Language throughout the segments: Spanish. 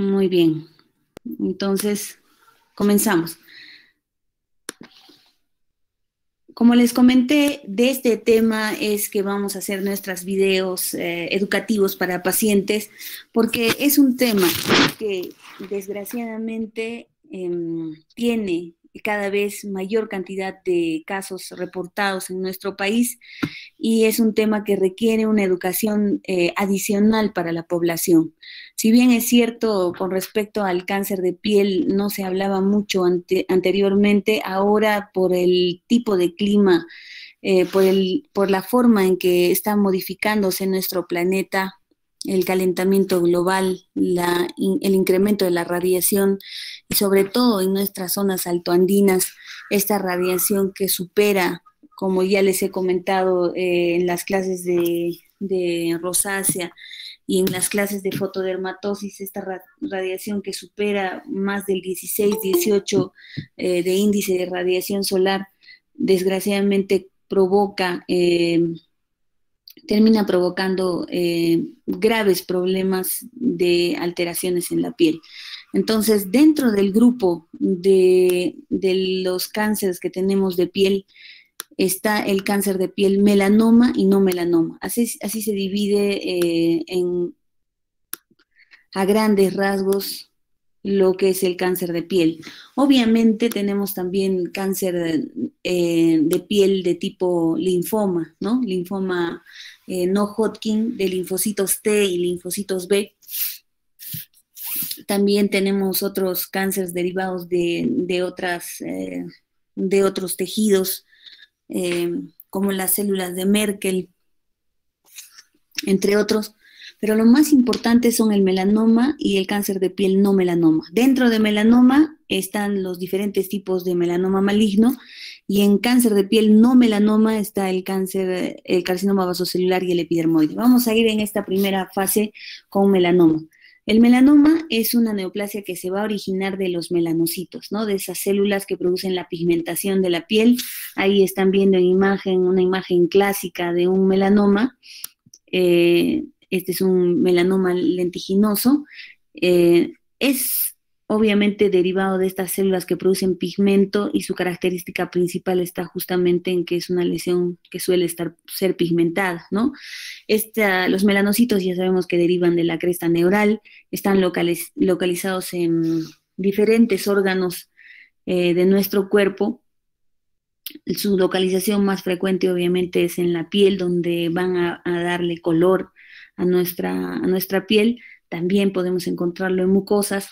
Muy bien. Entonces, comenzamos. Como les comenté, de este tema es que vamos a hacer nuestros videos eh, educativos para pacientes, porque es un tema que desgraciadamente em, tiene cada vez mayor cantidad de casos reportados en nuestro país y es un tema que requiere una educación eh, adicional para la población. Si bien es cierto con respecto al cáncer de piel no se hablaba mucho anteriormente, ahora por el tipo de clima, eh, por, el, por la forma en que está modificándose nuestro planeta, el calentamiento global, el incremento de la radiación y sobre todo en nuestras zonas altoandinas, esta radiación que supera, como ya les he comentado eh, en las clases de, rosácea y en las clases de fotodermatosis, esta radiación que supera más del 16, 18 eh, de índice de radiación solar, desgraciadamente provoca... Eh, termina provocando eh, graves problemas de alteraciones en la piel. Entonces, dentro del grupo de, los cánceres que tenemos de piel, está el cáncer de piel melanoma y no melanoma. Así, se divide eh, a grandes rasgos lo que es el cáncer de piel. Obviamente tenemos también cáncer eh, de piel de tipo linfoma, ¿no? Linfoma eh, no Hodgkin de linfocitos T y linfocitos B. También tenemos otros cánceres derivados de, otras, eh, de otros tejidos, como las células de Merkel, entre otros pero lo más importante son el melanoma y el cáncer de piel no melanoma. Dentro de melanoma están los diferentes tipos de melanoma maligno y en cáncer de piel no melanoma está el cáncer, el carcinoma vasocelular y el epidermoide. Vamos a ir en esta primera fase con melanoma. El melanoma es una neoplasia que se va a originar de los melanocitos, ¿no? De esas células que producen la pigmentación de la piel. Ahí están viendo en imagen, una imagen clásica de un melanoma. Eh, este es un melanoma lentiginoso, eh, es obviamente derivado de estas células que producen pigmento y su característica principal está justamente en que es una lesión que suele estar, ser pigmentada, ¿no? los melanocitos ya sabemos que derivan de la cresta neural, están localizados en diferentes órganos eh, de nuestro cuerpo. Su localización más frecuente obviamente es en la piel, donde van a darle color a nuestra, a nuestra piel. También podemos encontrarlo en mucosas,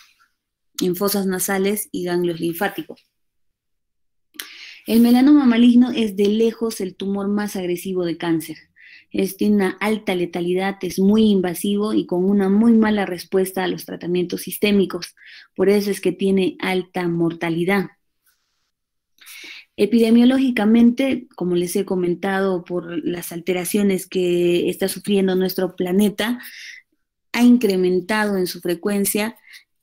en fosas nasales y ganglios linfáticos. El melanoma maligno es de lejos el tumor más agresivo de cáncer. Es, tiene una alta letalidad, es muy invasivo y con una muy mala respuesta a los tratamientos sistémicos. Por eso es que tiene alta mortalidad. Epidemiológicamente, como les he comentado, por las alteraciones que está sufriendo nuestro planeta, ha incrementado en su frecuencia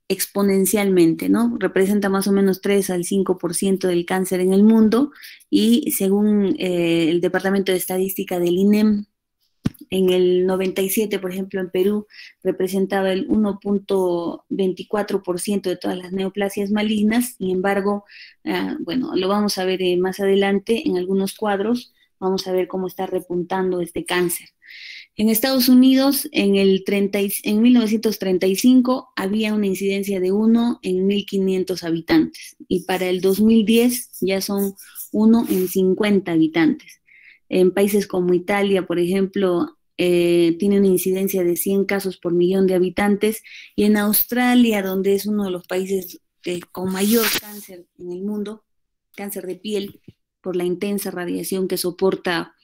exponencialmente, ¿no? Representa más o menos 3 al 5% del cáncer en el mundo y según eh, el Departamento de Estadística del INEM, en el 97, por ejemplo, en Perú, representaba el 1.24% de todas las neoplasias malignas. Sin embargo, ah, bueno, lo vamos a ver eh, más adelante en algunos cuadros. Vamos a ver cómo está repuntando este cáncer. En Estados Unidos, en, el 30, en 1935, había una incidencia de 1 en 1.500 habitantes y para el 2010 ya son 1 en 50 habitantes. En países como Italia, por ejemplo, eh, tiene una incidencia de 100 casos por millón de habitantes y en Australia, donde es uno de los países con mayor cáncer en el mundo, cáncer de piel, por la intensa radiación que soporta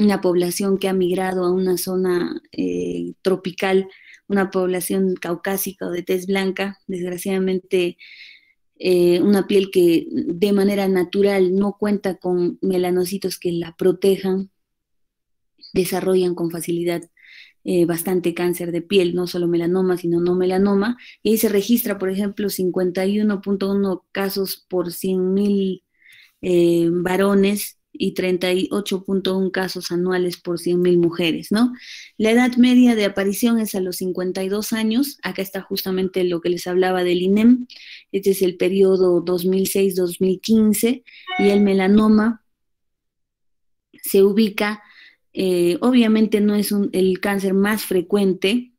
una población que ha migrado a una zona eh, tropical, una población caucásica o de tez blanca, desgraciadamente eh, una piel que de manera natural no cuenta con melanocitos que la protejan, desarrollan con facilidad eh, bastante cáncer de piel, no solo melanoma, sino no melanoma. Y ahí se registra, por ejemplo, 51.1 casos por 100.000 eh, varones y 38.1 casos anuales por 100.000 mujeres, ¿no? La edad media de aparición es a los 52 años. Acá está justamente lo que les hablaba del INEM. Este es el periodo 2006-2015 y el melanoma se ubica, eh, obviamente no es el cáncer más frecuente,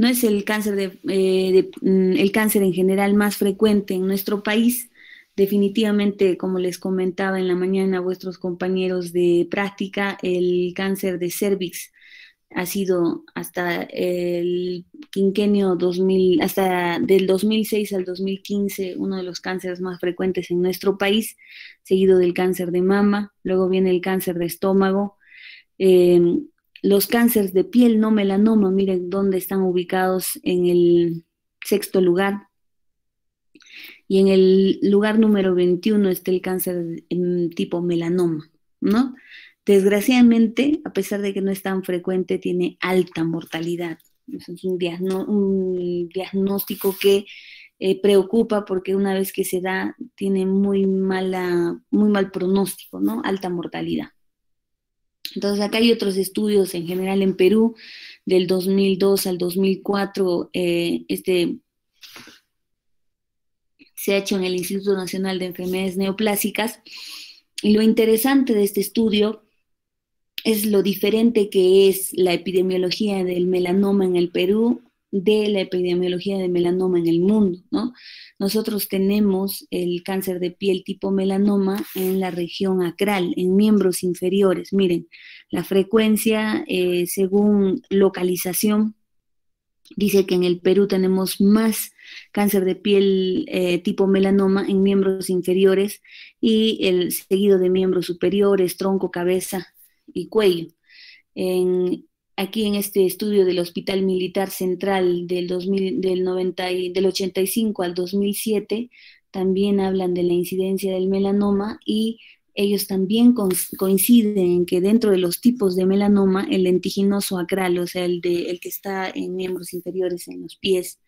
no es el cáncer, de, eh, mm, el cáncer en general más frecuente en nuestro país. Definitivamente, como les comentaba en la mañana a vuestros compañeros de práctica, el cáncer de cervix ha sido hasta el quinquenio 2000, hasta del 2006 al 2015, uno de los cánceres más frecuentes en nuestro país, seguido del cáncer de mama, luego viene el cáncer de estómago. Em, los cánceres de piel no melanoma, miren dónde están ubicados en el sexto lugar. Y en el lugar número 21 está el cáncer tipo melanoma, ¿no? Desgraciadamente, a pesar de que no es tan frecuente, tiene alta mortalidad. Es un, diagnóstico que eh, preocupa porque una vez que se da, tiene muy, mala, muy mal pronóstico, ¿no? Alta mortalidad. Entonces, acá hay otros estudios en general en Perú, del 2002 al 2004, eh, este se ha hecho en el Instituto Nacional de Enfermedades Neoplásicas. Y lo interesante de este estudio es lo diferente que es la epidemiología del melanoma en el Perú de la epidemiología de melanoma en el mundo, ¿no? Nosotros tenemos el cáncer de piel tipo melanoma en la región acral, en miembros inferiores. Miren, la frecuencia eh, según localización dice que en el Perú tenemos más cáncer de piel eh, tipo melanoma en miembros inferiores y el seguido de miembros superiores, tronco, cabeza y cuello. En, aquí en este estudio del Hospital Militar Central del, 2000, del, 90 del 85 al 2007, también hablan de la incidencia del melanoma y ellos también coinciden en que dentro de los tipos de melanoma, el lentiginoso acral, o sea, el, de, el que está en miembros inferiores, en los pies,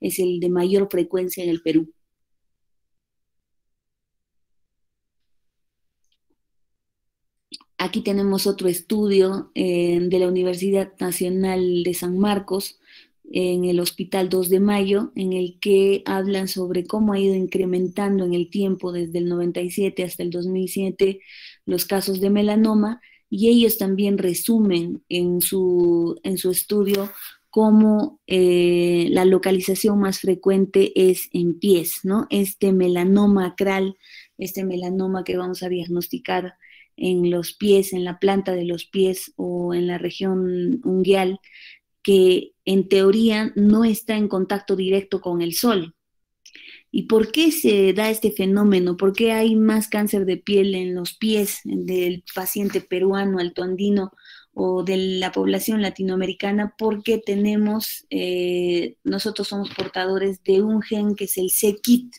es el de mayor frecuencia en el Perú. Aquí tenemos otro estudio eh, de la Universidad Nacional de San Marcos en el Hospital 2 de Mayo, en el que hablan sobre cómo ha ido incrementando en el tiempo desde el 97 hasta el 2007 los casos de melanoma y ellos también resumen en su, en su estudio cómo eh, la localización más frecuente es en pies, ¿no? Este melanoma acral, este melanoma que vamos a diagnosticar en los pies, en la planta de los pies o en la región unguial, que en teoría no está en contacto directo con el sol. ¿Y por qué se da este fenómeno? ¿Por qué hay más cáncer de piel en los pies del paciente peruano, altoandino o de la población latinoamericana? Porque tenemos, eh, nosotros somos portadores de un gen que es el C-KIT,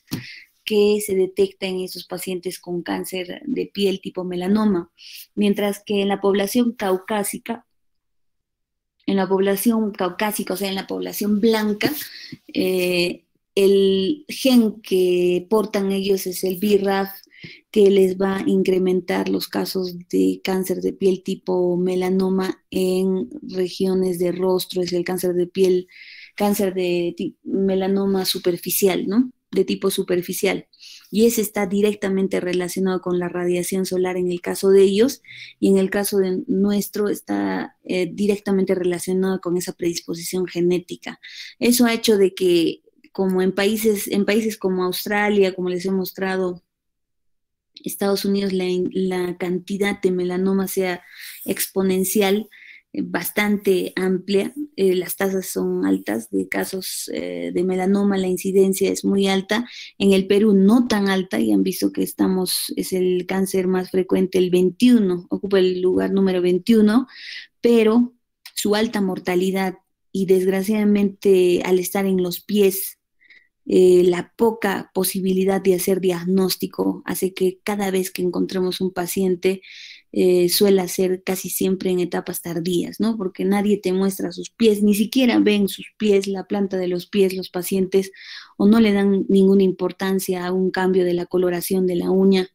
que se detecta en esos pacientes con cáncer de piel tipo melanoma, mientras que en la población caucásica, en la población caucásica, o sea, en la población blanca, eh, el gen que portan ellos es el BRAF, que les va a incrementar los casos de cáncer de piel tipo melanoma en regiones de rostro, es el cáncer de piel, cáncer de melanoma superficial, ¿no? De tipo superficial y ese está directamente relacionado con la radiación solar en el caso de ellos y en el caso de nuestro está eh, directamente relacionado con esa predisposición genética. Eso ha hecho de que como en países, en países como Australia, como les he mostrado, Estados Unidos, la, la cantidad de melanoma sea exponencial, bastante amplia, eh, las tasas son altas de casos eh, de melanoma, la incidencia es muy alta, en el Perú no tan alta y han visto que estamos, es el cáncer más frecuente, el 21, ocupa el lugar número 21, pero su alta mortalidad y desgraciadamente al estar en los pies, eh, la poca posibilidad de hacer diagnóstico hace que cada vez que encontremos un paciente eh, suele ser casi siempre en etapas tardías, ¿no? Porque nadie te muestra sus pies, ni siquiera ven sus pies, la planta de los pies, los pacientes, o no le dan ninguna importancia a un cambio de la coloración de la uña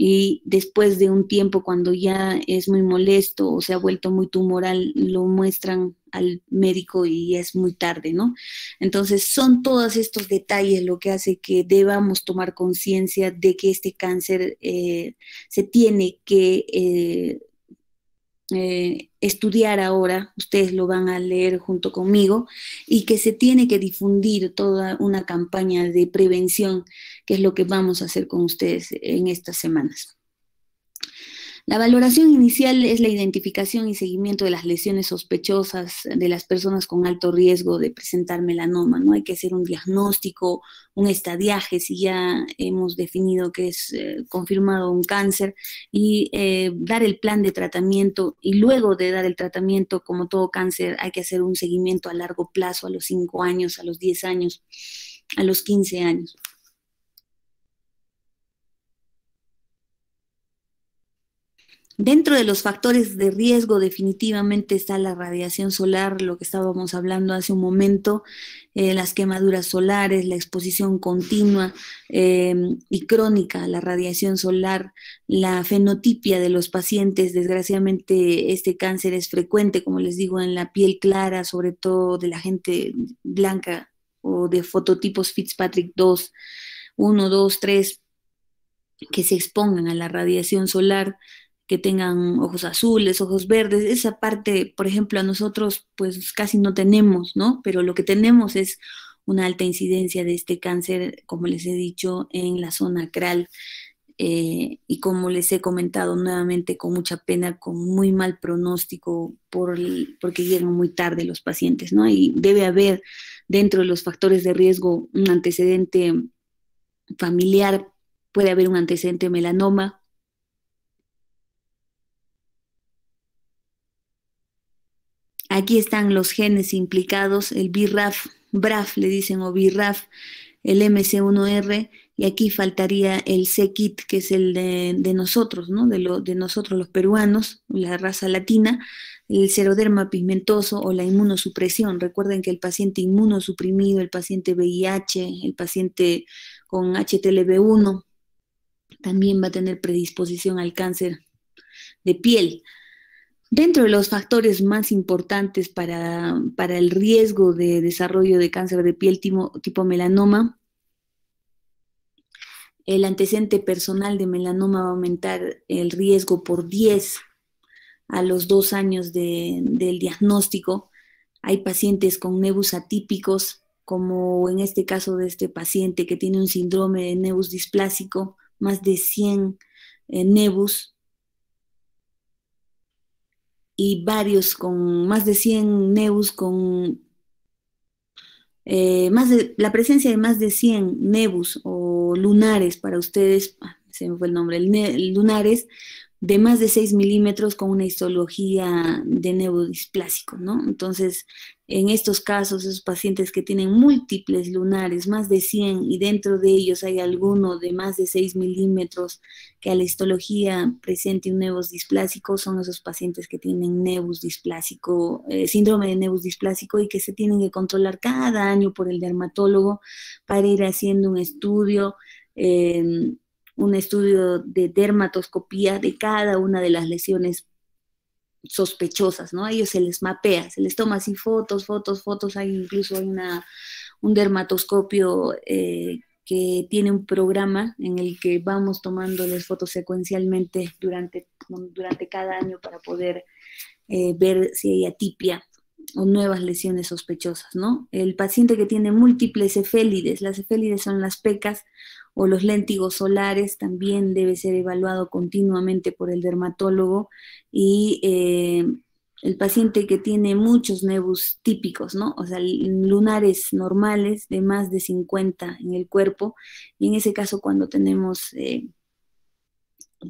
y después de un tiempo cuando ya es muy molesto o se ha vuelto muy tumoral, lo muestran al médico y es muy tarde, ¿no? Entonces son todos estos detalles lo que hace que debamos tomar conciencia de que este cáncer eh, se tiene que eh, eh, estudiar ahora, ustedes lo van a leer junto conmigo, y que se tiene que difundir toda una campaña de prevención, que es lo que vamos a hacer con ustedes en estas semanas. La valoración inicial es la identificación y seguimiento de las lesiones sospechosas de las personas con alto riesgo de presentar melanoma. No hay que hacer un diagnóstico, un estadiaje si ya hemos definido que es eh, confirmado un cáncer y eh, dar el plan de tratamiento y luego de dar el tratamiento, como todo cáncer, hay que hacer un seguimiento a largo plazo, a los 5 años, a los 10 años, a los 15 años. Dentro de los factores de riesgo definitivamente está la radiación solar, lo que estábamos hablando hace un momento, eh, las quemaduras solares, la exposición continua em, y crónica a la radiación solar, la fenotipia de los pacientes. Desgraciadamente este cáncer es frecuente, como les digo, en la piel clara, sobre todo de la gente blanca o de fototipos Fitzpatrick 2, 1, 2, 3, que se expongan a la radiación solar que tengan ojos azules, ojos verdes, esa parte, por ejemplo, a nosotros pues casi no tenemos, ¿no? Pero lo que tenemos es una alta incidencia de este cáncer, como les he dicho, en la zona acral. Eh, y como les he comentado nuevamente, con mucha pena, con muy mal pronóstico, por porque llegan muy tarde los pacientes, ¿no? Y debe haber dentro de los factores de riesgo un antecedente familiar, puede haber un antecedente melanoma, Aquí están los genes implicados, el BRAF, BRAF le dicen, o BRAF, el MC1R, y aquí faltaría el C-KIT, que es el de, nosotros, ¿no? De, nosotros los peruanos, la raza latina, el seroderma pigmentoso o la inmunosupresión. Recuerden que el paciente inmunosuprimido, el paciente VIH, el paciente con HTLV1, también va a tener predisposición al cáncer de piel. Dentro de los factores más importantes para, el riesgo de desarrollo de cáncer de piel tipo, melanoma, el antecedente personal de melanoma va a aumentar el riesgo por 10 a los dos años del diagnóstico. Hay pacientes con nebus atípicos, como en este caso de este paciente que tiene un síndrome de nebus displásico, más de 100 eh, nebus y varios con más de 100 neus con eh, más de, la presencia de más de 100 nebus o lunares para ustedes, ah, se me fue el nombre, el lunares de más de 6 milímetros con una histología de neurodisplásico, ¿no? Entonces, en estos casos, esos pacientes que tienen múltiples lunares, más de 100, y dentro de ellos hay alguno de más de 6 milímetros que a la histología presente un nebus displásico, son esos pacientes que tienen nebus displásico, eh, síndrome de nebus displásico y que se tienen que controlar cada año por el dermatólogo para ir haciendo un estudio. Eh, un estudio de dermatoscopía de cada una de las lesiones sospechosas, ¿no? A ellos se les mapea, se les toma así fotos, fotos, fotos, hay incluso una, un dermatoscopio eh, que tiene un programa en el que vamos tomándoles fotos secuencialmente durante, durante cada año para poder eh, ver si hay atipia o nuevas lesiones sospechosas, ¿no? El paciente que tiene múltiples efélides, las efélides son las pecas o los léntigos solares también debe ser evaluado continuamente por el dermatólogo y eh, el paciente que tiene muchos nebus típicos, ¿no? O sea, lunares normales de más de 50 en el cuerpo y en ese caso cuando tenemos... Eh,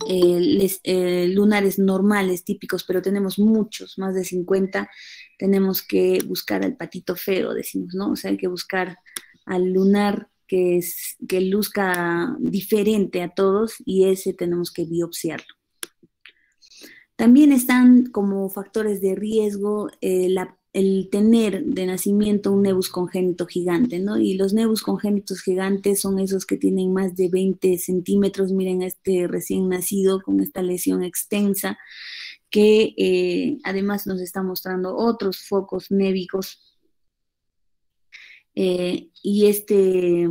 eh, lunares normales, típicos, pero tenemos muchos, más de 50, tenemos que buscar al patito feo, decimos, ¿no? O sea, hay que buscar al lunar que, es, que luzca diferente a todos y ese tenemos que biopsiarlo. También están como factores de riesgo eh, el tener de nacimiento un nebus congénito gigante, ¿no? Y los nebus congénitos gigantes son esos que tienen más de 20 centímetros. Miren este recién nacido con esta lesión extensa que eh, además nos está mostrando otros focos névicos. Eh, y este,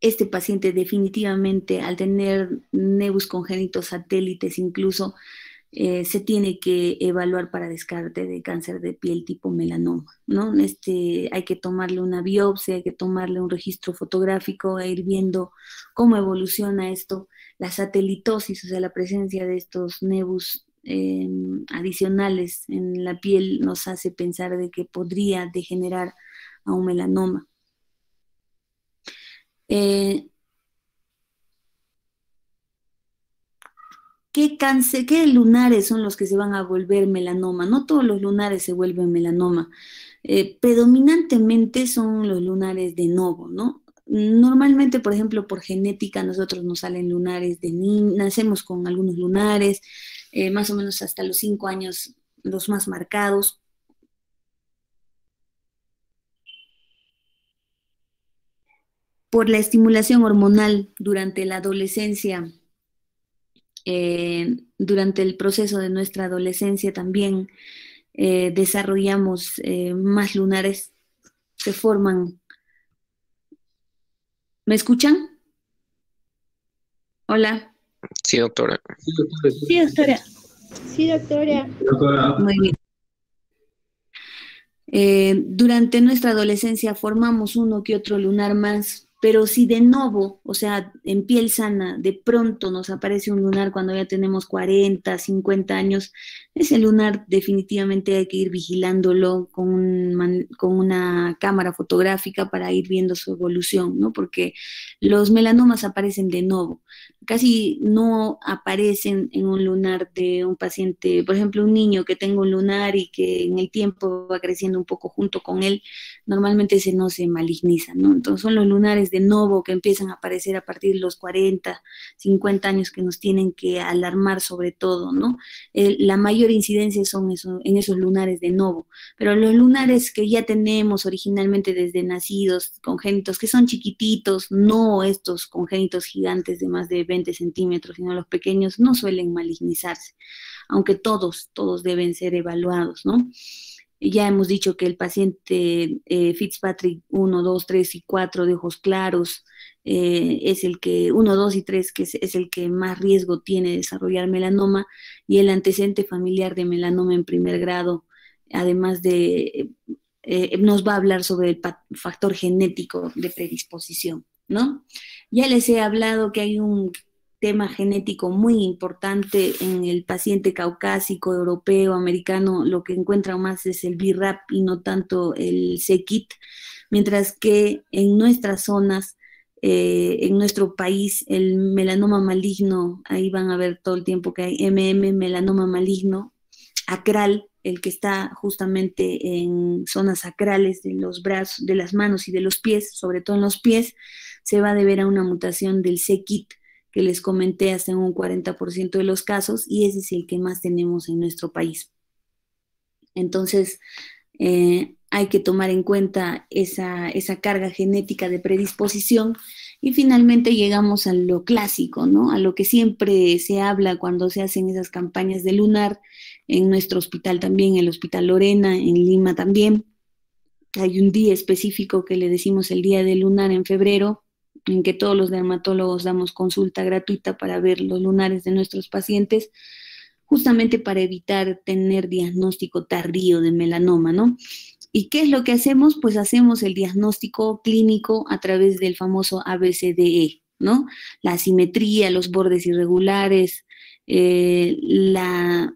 este paciente definitivamente al tener nebus congénitos satélites incluso eh, se tiene que evaluar para descarte de cáncer de piel tipo melanoma, ¿no? Este, hay que tomarle una biopsia, hay que tomarle un registro fotográfico e ir viendo cómo evoluciona esto, la satelitosis, o sea, la presencia de estos nebus em, adicionales en la piel nos hace pensar de que podría degenerar a un melanoma. Eh, ¿Qué, cáncer, ¿Qué lunares son los que se van a volver melanoma? No todos los lunares se vuelven melanoma. Eh, predominantemente son los lunares de novo, ¿no? Normalmente, por ejemplo, por genética, nosotros nos salen lunares de niños, nacemos con algunos lunares, eh, más o menos hasta los cinco años, los más marcados. Por la estimulación hormonal durante la adolescencia, eh, durante el proceso de nuestra adolescencia también eh, desarrollamos eh, más lunares, se forman. ¿Me escuchan? Hola. Sí, doctora. Sí, doctora. Sí, doctora. Muy bien. durante nuestra adolescencia formamos uno que otro lunar más pero si de nuevo, o sea, en piel sana, de pronto nos aparece un lunar cuando ya tenemos 40, 50 años, ese lunar definitivamente hay que ir vigilándolo con, con una cámara fotográfica para ir viendo su evolución, ¿no? Porque los melanomas aparecen de nuevo casi no aparecen en un lunar de un paciente, por ejemplo, un niño que tenga un lunar y que en el tiempo va creciendo un poco junto con él, normalmente ese no se maligniza, ¿no? Entonces son los lunares de novo que empiezan a aparecer a partir de los 40, 50 años que nos tienen que alarmar sobre todo, ¿no? la mayor incidencia son en esos lunares de novo, pero los lunares que ya tenemos originalmente desde nacidos, congénitos, que son chiquititos, no estos congénitos gigantes de más de 20 centímetros, sino los pequeños no suelen malignizarse, aunque todos, todos deben ser evaluados, ¿no? Ya hemos dicho que el paciente eh, Fitzpatrick 1, 2, 3 y 4 de ojos claros eh, es el que, 1, 2 y 3, que es, el que más riesgo tiene de desarrollar melanoma, y el antecedente familiar de melanoma en primer grado, además de, eh, nos va a hablar sobre el factor genético de predisposición, ¿no? Ya les he hablado que hay un tema genético muy importante en el paciente caucásico, europeo, americano, lo que encuentran más es el BRAP y no tanto el CKIT, mientras que en nuestras zonas, eh, en nuestro país, el melanoma maligno, ahí van a ver todo el tiempo que hay MM, melanoma maligno, acral, el que está justamente en zonas acrales de los brazos, de las manos y de los pies, sobre todo en los pies, se va a deber a una mutación del CKIT que les comenté hasta un 40% de los casos y ese es el que más tenemos en nuestro país. Entonces, eh, hay que tomar en cuenta esa, esa, carga genética de predisposición y finalmente llegamos a lo clásico, ¿no? A lo que siempre se habla cuando se hacen esas campañas de lunar, en nuestro hospital también, el Hospital Lorena, en Lima también. Hay un día específico que le decimos el día de lunar en febrero, en que todos los dermatólogos damos consulta gratuita para ver los lunares de nuestros pacientes, justamente para evitar tener diagnóstico tardío de melanoma, ¿no? ¿Y qué es lo que hacemos? Pues hacemos el diagnóstico clínico a través del famoso ABCDE, ¿no? La asimetría, los bordes irregulares, eh, la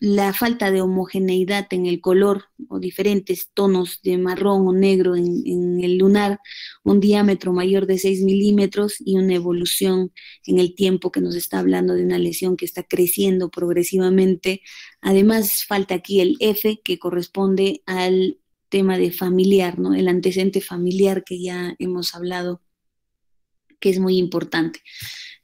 la falta de homogeneidad en el color o diferentes tonos de marrón o negro en, el lunar, un diámetro mayor de 6 milímetros y una evolución en el tiempo que nos está hablando de una lesión que está creciendo progresivamente. Además, falta aquí el F que corresponde al tema de familiar, ¿no? El antecedente familiar que ya hemos hablado, que es muy importante.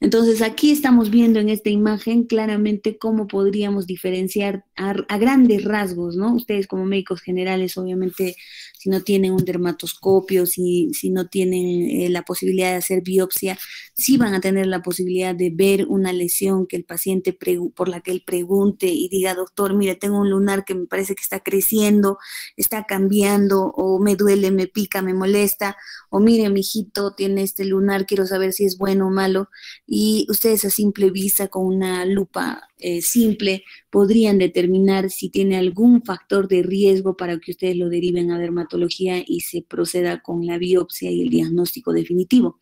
Entonces aquí estamos viendo en esta imagen claramente cómo podríamos diferenciar a, grandes rasgos, ¿no? Ustedes como médicos generales, obviamente, si no tienen un dermatoscopio, si, si no tienen eh, la posibilidad de hacer biopsia, sí van a tener la posibilidad de ver una lesión que el paciente por la que él pregunte y diga, doctor, mire, tengo un lunar que me parece que está creciendo, está cambiando, o me duele, me pica, me molesta, o mire, mi hijito tiene este lunar, quiero saber si es bueno o malo y ustedes a simple vista con una lupa eh, simple podrían determinar si tiene algún factor de riesgo para que ustedes lo deriven a dermatología y se proceda con la biopsia y el diagnóstico definitivo.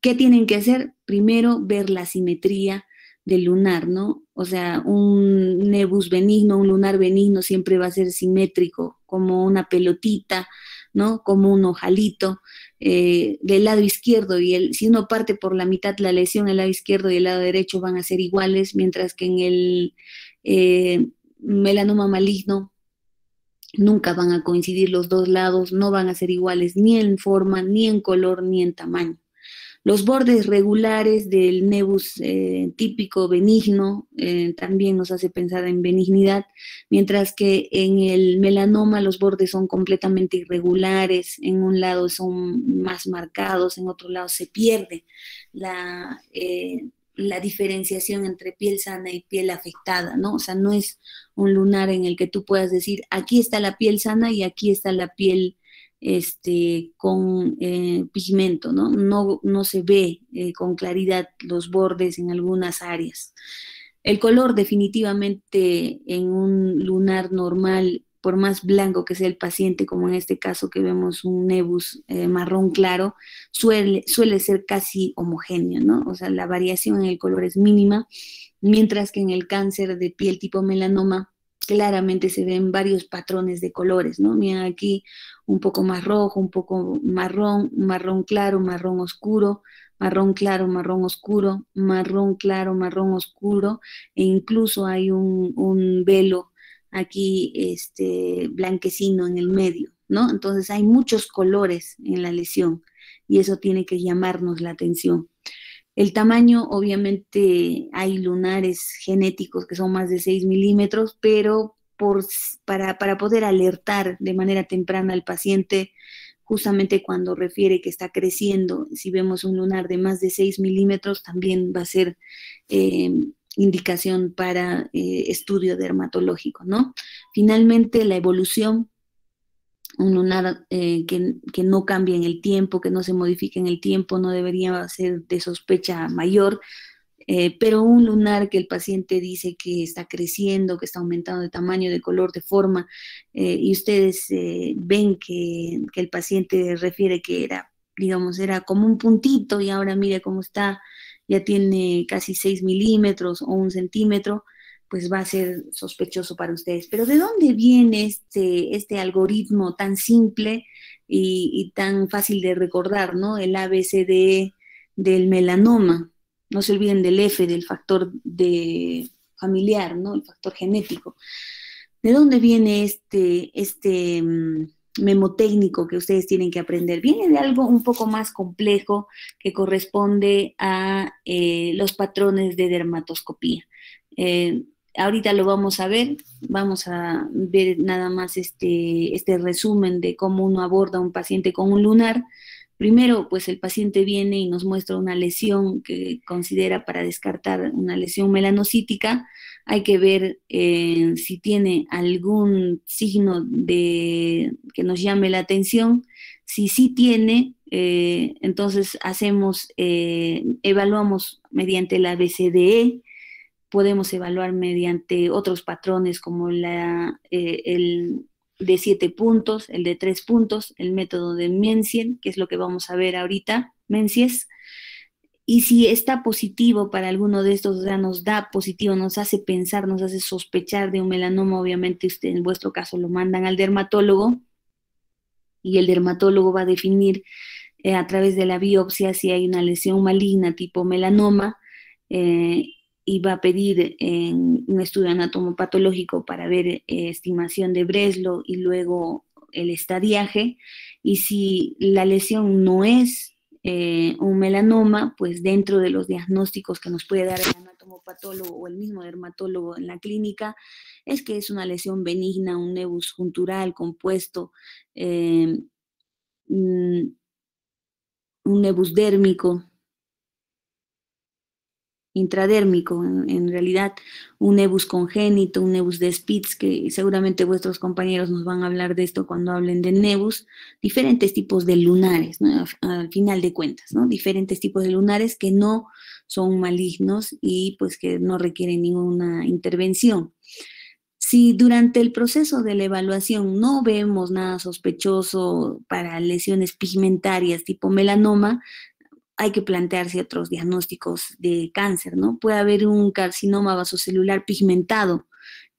¿Qué tienen que hacer? Primero, ver la simetría del lunar, ¿no? O sea, un nebus benigno, un lunar benigno siempre va a ser simétrico, como una pelotita, ¿no? Como un ojalito. Eh, del lado izquierdo y el, si uno parte por la mitad la lesión, el lado izquierdo y el lado derecho van a ser iguales, mientras que en el eh, melanoma maligno nunca van a coincidir los dos lados, no van a ser iguales ni en forma, ni en color, ni en tamaño. Los bordes regulares del nebus eh, típico benigno eh, también nos hace pensar en benignidad, mientras que en el melanoma los bordes son completamente irregulares, en un lado son más marcados, en otro lado se pierde la, eh, la diferenciación entre piel sana y piel afectada, ¿no? O sea, no es un lunar en el que tú puedas decir, aquí está la piel sana y aquí está la piel este, con eh, pigmento, ¿no? ¿no? No se ve eh, con claridad los bordes en algunas áreas. El color definitivamente en un lunar normal, por más blanco que sea el paciente, como en este caso que vemos un nebus eh, marrón claro, suele, suele ser casi homogéneo, ¿no? O sea, la variación en el color es mínima, mientras que en el cáncer de piel tipo melanoma, claramente se ven varios patrones de colores, ¿no? Miren aquí un poco más rojo, un poco marrón, marrón claro, marrón oscuro, marrón claro, marrón oscuro, marrón claro, marrón oscuro, e incluso hay un, velo aquí este, blanquecino en el medio, ¿no? Entonces hay muchos colores en la lesión y eso tiene que llamarnos la atención. El tamaño, obviamente, hay lunares genéticos que son más de 6 milímetros, pero por, para, para poder alertar de manera temprana al paciente, justamente cuando refiere que está creciendo, si vemos un lunar de más de 6 milímetros, también va a ser eh, indicación para eh, estudio dermatológico, ¿no? Finalmente, la evolución un lunar eh, que, no cambie en el tiempo, que no se modifique en el tiempo, no debería ser de sospecha mayor, eh, pero un lunar que el paciente dice que está creciendo, que está aumentando de tamaño, de color, de forma, eh, y ustedes ven que, el paciente refiere que era, digamos, era como un puntito y ahora mire cómo está, ya tiene casi 6 milímetros o un centímetro, pues va a ser sospechoso para ustedes. Pero ¿de dónde viene este, este algoritmo tan simple y, tan fácil de recordar, ¿no? El ABCD del melanoma. No se olviden del F, del factor de familiar, ¿no? El factor genético. ¿De dónde viene este, este mm, memotécnico que ustedes tienen que aprender? Viene de algo un poco más complejo que corresponde a eh, los patrones de dermatoscopía. Eh, ahorita lo vamos a ver, vamos a ver nada más este, este resumen de cómo uno aborda un paciente con un lunar. Primero, pues el paciente viene y nos muestra una lesión que considera para descartar una lesión melanocítica. Hay que ver eh, si tiene algún signo de, que nos llame la atención. Si sí tiene, eh, entonces hacemos, eh, evaluamos mediante la BCDE, podemos evaluar mediante otros patrones como la, el de siete puntos, el de tres puntos, el método de Mencien, que es lo que vamos a ver ahorita, Mencies. Y si está positivo para alguno de estos, sea, nos da positivo, nos hace pensar, nos hace sospechar de un melanoma, obviamente usted en vuestro caso lo mandan al dermatólogo y el dermatólogo va a definir eh, a través de la biopsia si hay una lesión maligna tipo melanoma eh, va a pedir un estudio anatomopatológico para ver eh, estimación de Breslow y luego el estadiaje. Y si la lesión no es eh, un melanoma, pues dentro de los diagnósticos que nos puede dar el anatomopatólogo o el mismo dermatólogo en la clínica, es que es una lesión benigna, un nebus juntural compuesto, eh, mm, un nebus dérmico, intradérmico, en, realidad un nebus congénito, un nebus de Spitz, que seguramente vuestros compañeros nos van a hablar de esto cuando hablen de nebus, diferentes tipos de lunares, al final de cuentas, ¿no? diferentes tipos de lunares que no son malignos y pues que no requieren ninguna intervención. Si durante el proceso de la evaluación no vemos nada sospechoso para lesiones pigmentarias tipo melanoma, hay que plantearse otros diagnósticos de cáncer, ¿no? Puede haber un carcinoma vasocelular pigmentado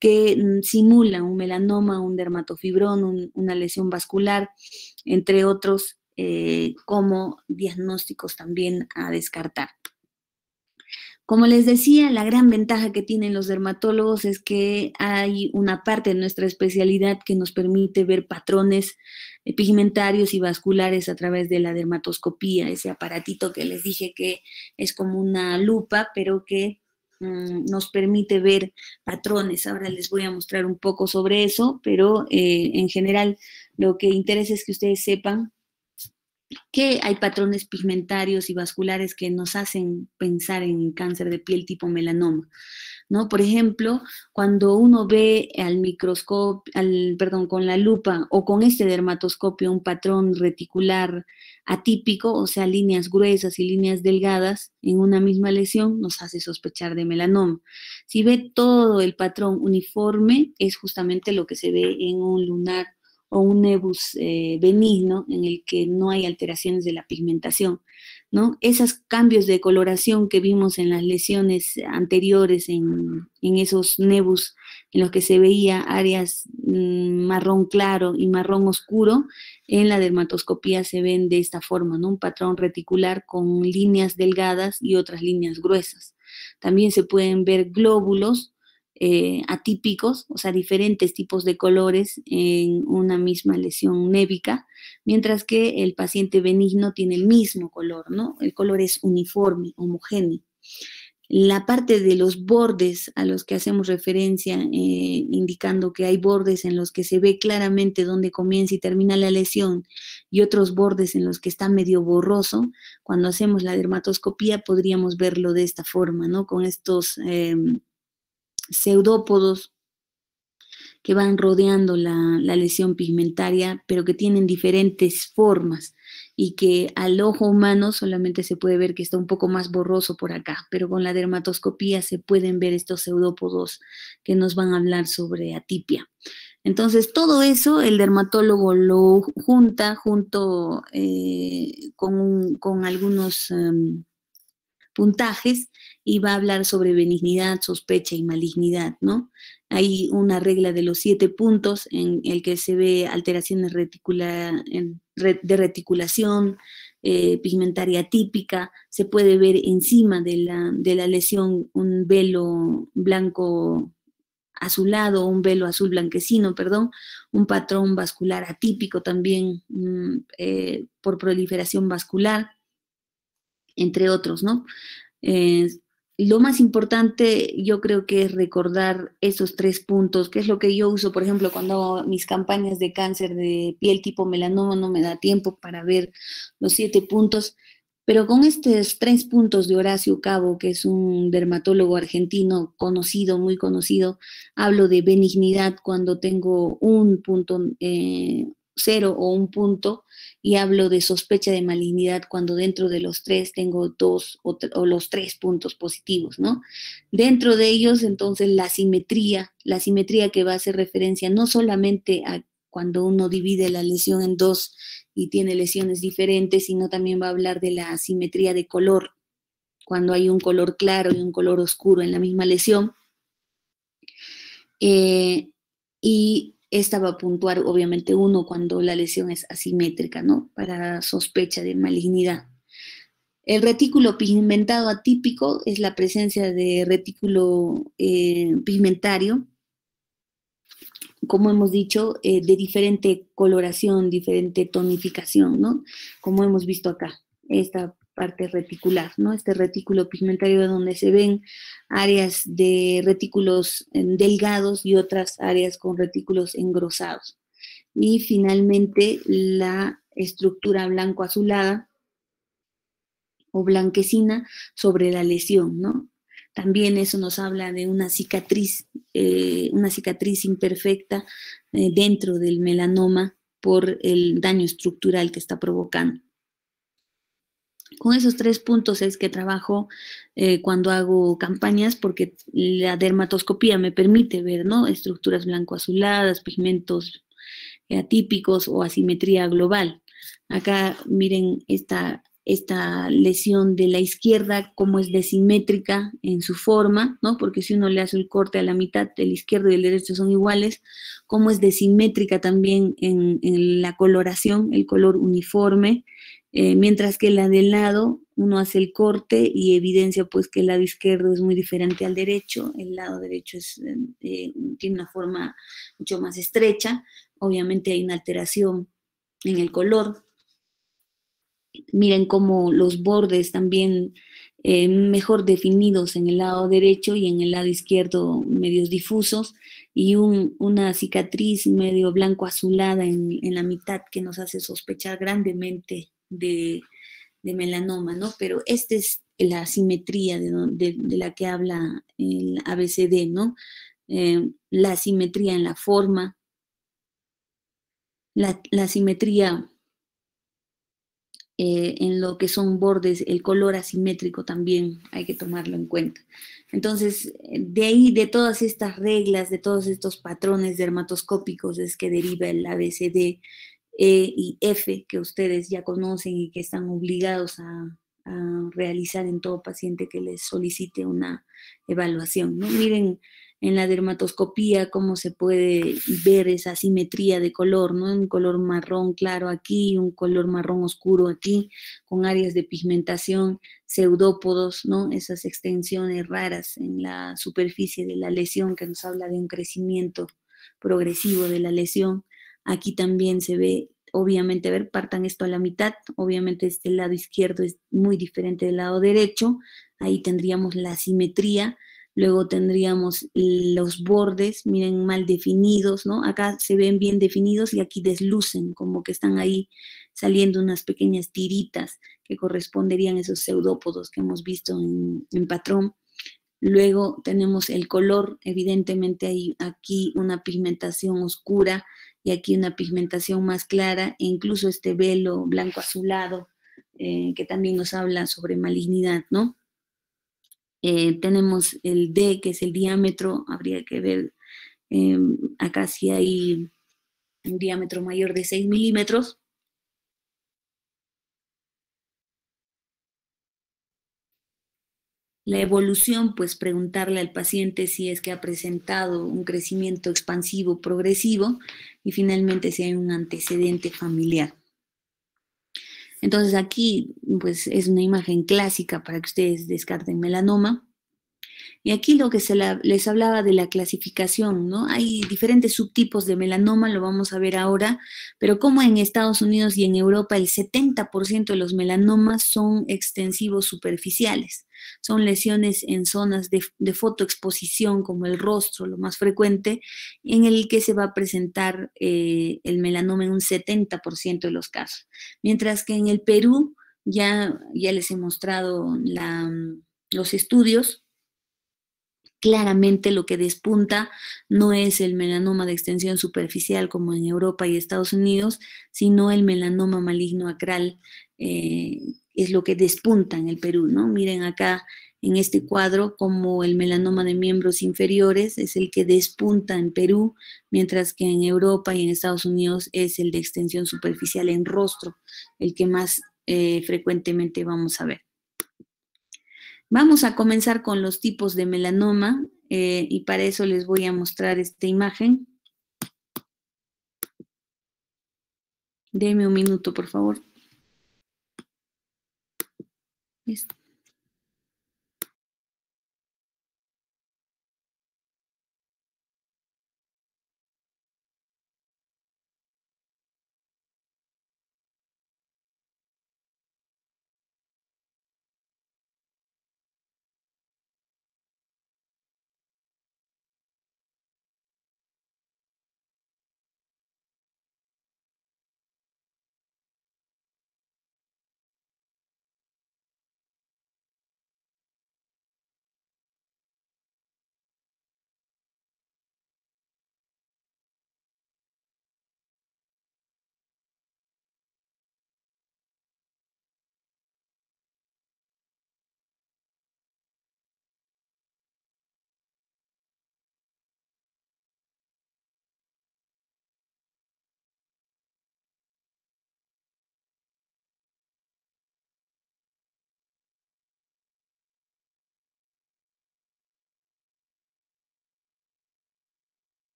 que mm, simula un melanoma, un dermatofibrón, una lesión vascular, entre otros, eh, como diagnósticos también a descartar. Como les decía, la gran ventaja que tienen los dermatólogos es que hay una parte de nuestra especialidad que nos permite ver patrones pigmentarios y vasculares a través de la dermatoscopía, ese aparatito que les dije que es como una lupa, pero que mm, nos permite ver patrones. Ahora les voy a mostrar un poco sobre eso, pero eh, en general lo que interesa es que ustedes sepan que hay patrones pigmentarios y vasculares que nos hacen pensar en cáncer de piel tipo melanoma. ¿no? Por ejemplo, cuando uno ve al microscopio, al, perdón, con la lupa o con este dermatoscopio un patrón reticular atípico, o sea, líneas gruesas y líneas delgadas en una misma lesión, nos hace sospechar de melanoma. Si ve todo el patrón uniforme, es justamente lo que se ve en un lunar o un nebus eh, benigno en el que no hay alteraciones de la pigmentación, ¿no? Esos cambios de coloración que vimos en las lesiones anteriores, en, esos nebus en los que se veía áreas mm, marrón claro y marrón oscuro, en la dermatoscopía se ven de esta forma, ¿no? Un patrón reticular con líneas delgadas y otras líneas gruesas. También se pueden ver glóbulos eh, atípicos, o sea, diferentes tipos de colores en una misma lesión nébica, mientras que el paciente benigno tiene el mismo color, ¿no? El color es uniforme, homogéneo. La parte de los bordes a los que hacemos referencia, eh, indicando que hay bordes en los que se ve claramente dónde comienza y termina la lesión y otros bordes en los que está medio borroso, cuando hacemos la dermatoscopía podríamos verlo de esta forma, ¿no? Con estos... Em, pseudópodos que van rodeando la, lesión pigmentaria, pero que tienen diferentes formas y que al ojo humano solamente se puede ver que está un poco más borroso por acá, pero con la dermatoscopía se pueden ver estos pseudópodos que nos van a hablar sobre atipia. Entonces, todo eso el dermatólogo lo junta junto eh, con, algunos em, puntajes y va a hablar sobre benignidad, sospecha y malignidad, ¿no? Hay una regla de los siete puntos en el que se ve alteraciones de reticulación, eh, pigmentaria típica, se puede ver encima de la, de la lesión un velo blanco azulado, un velo azul blanquecino, perdón, un patrón vascular atípico también mm, eh, por proliferación vascular, entre otros, ¿no? Lo más importante yo creo que es recordar esos tres puntos, que es lo que yo uso, por ejemplo, cuando hago mis campañas de cáncer de piel tipo melanoma, no me da tiempo para ver los siete puntos, pero con estos tres puntos de Horacio Cabo, que es un dermatólogo argentino conocido, muy conocido, hablo de benignidad cuando tengo un punto, eh, cero o un punto y hablo de sospecha de malignidad cuando dentro de los tres tengo dos o, los tres puntos positivos, ¿no? Dentro de ellos, entonces, la simetría, la simetría que va a hacer referencia no solamente a cuando uno divide la lesión en dos y tiene lesiones diferentes, sino también va a hablar de la simetría de color, cuando hay un color claro y un color oscuro en la misma lesión. Eh, y esta va a puntuar obviamente uno cuando la lesión es asimétrica, ¿no? Para sospecha de malignidad. El retículo pigmentado atípico es la presencia de retículo eh, pigmentario, como hemos dicho, eh, de diferente coloración, diferente tonificación, ¿no? Como hemos visto acá. esta parte reticular, ¿no? Este retículo pigmentario donde se ven áreas de retículos eh, delgados y otras áreas con retículos engrosados. Y finalmente la estructura blanco-azulada o blanquecina sobre la lesión, ¿no? También eso nos habla de una cicatriz, eh, una cicatriz imperfecta eh, dentro del melanoma por el daño estructural que está provocando. Con esos tres puntos es que trabajo eh, cuando hago campañas porque la dermatoscopía me permite ver ¿no? estructuras blanco-azuladas, pigmentos atípicos o asimetría global. Acá miren esta esta lesión de la izquierda, como es desimétrica en su forma, ¿no? Porque si uno le hace el corte a la mitad, el izquierdo y el derecho son iguales, como es desimétrica también en, la coloración, el color uniforme, eh, mientras que la del lado, uno hace el corte y evidencia pues que el lado izquierdo es muy diferente al derecho, el lado derecho es, eh, tiene una forma mucho más estrecha, obviamente hay una alteración en el color, Miren cómo los bordes también eh, mejor definidos en el lado derecho y en el lado izquierdo medios difusos. Y una cicatriz medio blanco azulada en, la mitad que nos hace sospechar grandemente de, melanoma, ¿no? Pero esta es la simetría de, la que habla el ABCD, ¿no? Eh, la simetría en la forma, la, la simetría eh, en lo que son bordes, el color asimétrico también hay que tomarlo en cuenta. Entonces, de ahí, de todas estas reglas, de todos estos patrones dermatoscópicos es que deriva el ABCD E y F que ustedes ya conocen y que están obligados a, realizar en todo paciente que les solicite una evaluación. ¿no? Miren en la dermatoscopía, cómo se puede ver esa simetría de color, ¿no? Un color marrón claro aquí, un color marrón oscuro aquí, con áreas de pigmentación, pseudópodos, ¿no? Esas extensiones raras en la superficie de la lesión que nos habla de un crecimiento progresivo de la lesión. Aquí también se ve, obviamente, a ver, partan esto a la mitad, obviamente este lado izquierdo es muy diferente del lado derecho, ahí tendríamos la simetría, Luego tendríamos los bordes, miren, mal definidos, ¿no? Acá se ven bien definidos y aquí deslucen, como que están ahí saliendo unas pequeñas tiritas que corresponderían a esos pseudópodos que hemos visto en, patrón. Luego tenemos el color, evidentemente hay aquí una pigmentación oscura y aquí una pigmentación más clara, e incluso este velo blanco azulado eh, que también nos habla sobre malignidad, ¿no? Eh, tenemos el D, que es el diámetro, habría que ver eh, acá si hay un diámetro mayor de 6 milímetros. La evolución, pues preguntarle al paciente si es que ha presentado un crecimiento expansivo progresivo y finalmente si hay un antecedente familiar. Entonces aquí pues es una imagen clásica para que ustedes descarten melanoma. Y aquí lo que se les hablaba de la clasificación, ¿no? Hay diferentes subtipos de melanoma, lo vamos a ver ahora, pero como en Estados Unidos y en Europa el 70% de los melanomas son extensivos superficiales, son lesiones en zonas de, fotoexposición como el rostro, lo más frecuente, en el que se va a presentar eh, el melanoma en un 70% de los casos. Mientras que en el Perú, ya, ya les he mostrado los estudios, claramente lo que despunta no es el melanoma de extensión superficial como en Europa y Estados Unidos, sino el melanoma maligno acral, eh, es lo que despunta en el Perú, ¿no? Miren acá en este cuadro como el melanoma de miembros inferiores es el que despunta en Perú, mientras que en Europa y en Estados Unidos es el de extensión superficial en rostro, el que más eh, frecuentemente vamos a ver. Vamos a comenzar con los tipos de melanoma eh, y para eso les voy a mostrar esta imagen. Deme un minuto, por favor.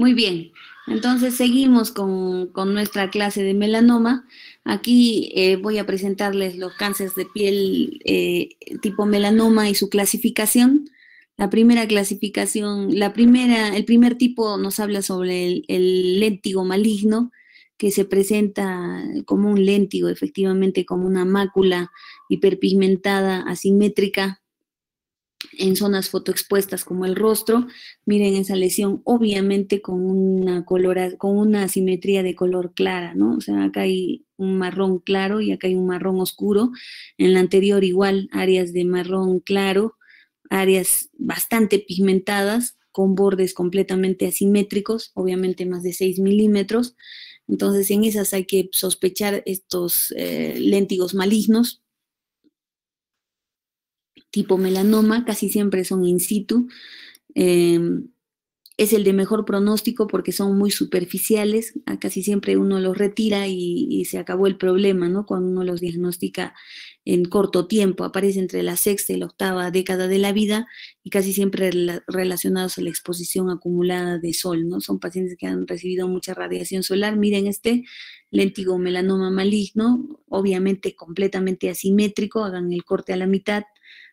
Muy bien, entonces seguimos con, nuestra clase de melanoma. Aquí eh, voy a presentarles los cánceres de piel eh, tipo melanoma y su clasificación. La primera clasificación, la primera, el primer tipo nos habla sobre el, el léntigo maligno, que se presenta como un léntigo, efectivamente como una mácula hiperpigmentada asimétrica en zonas fotoexpuestas como el rostro. Miren esa lesión, obviamente con una, colora, con una asimetría de color clara, ¿no? O sea, acá hay un marrón claro y acá hay un marrón oscuro. En la anterior igual, áreas de marrón claro, áreas bastante pigmentadas con bordes completamente asimétricos, obviamente más de 6 milímetros. Entonces, en esas hay que sospechar estos eh, léntigos malignos, tipo melanoma, casi siempre son in situ. Em, es el de mejor pronóstico porque son muy superficiales, casi siempre uno los retira y, se acabó el problema, ¿no? Cuando uno los diagnostica en corto tiempo, aparece entre la sexta y la octava década de la vida y casi siempre relacionados a la exposición acumulada de sol, ¿no? Son pacientes que han recibido mucha radiación solar. Miren este léntigo melanoma maligno, obviamente completamente asimétrico, hagan el corte a la mitad,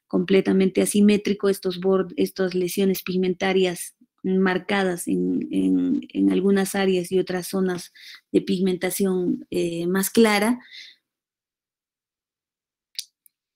completamente asimétrico, estos estas lesiones pigmentarias marcadas en, algunas áreas y otras zonas de pigmentación eh, más clara.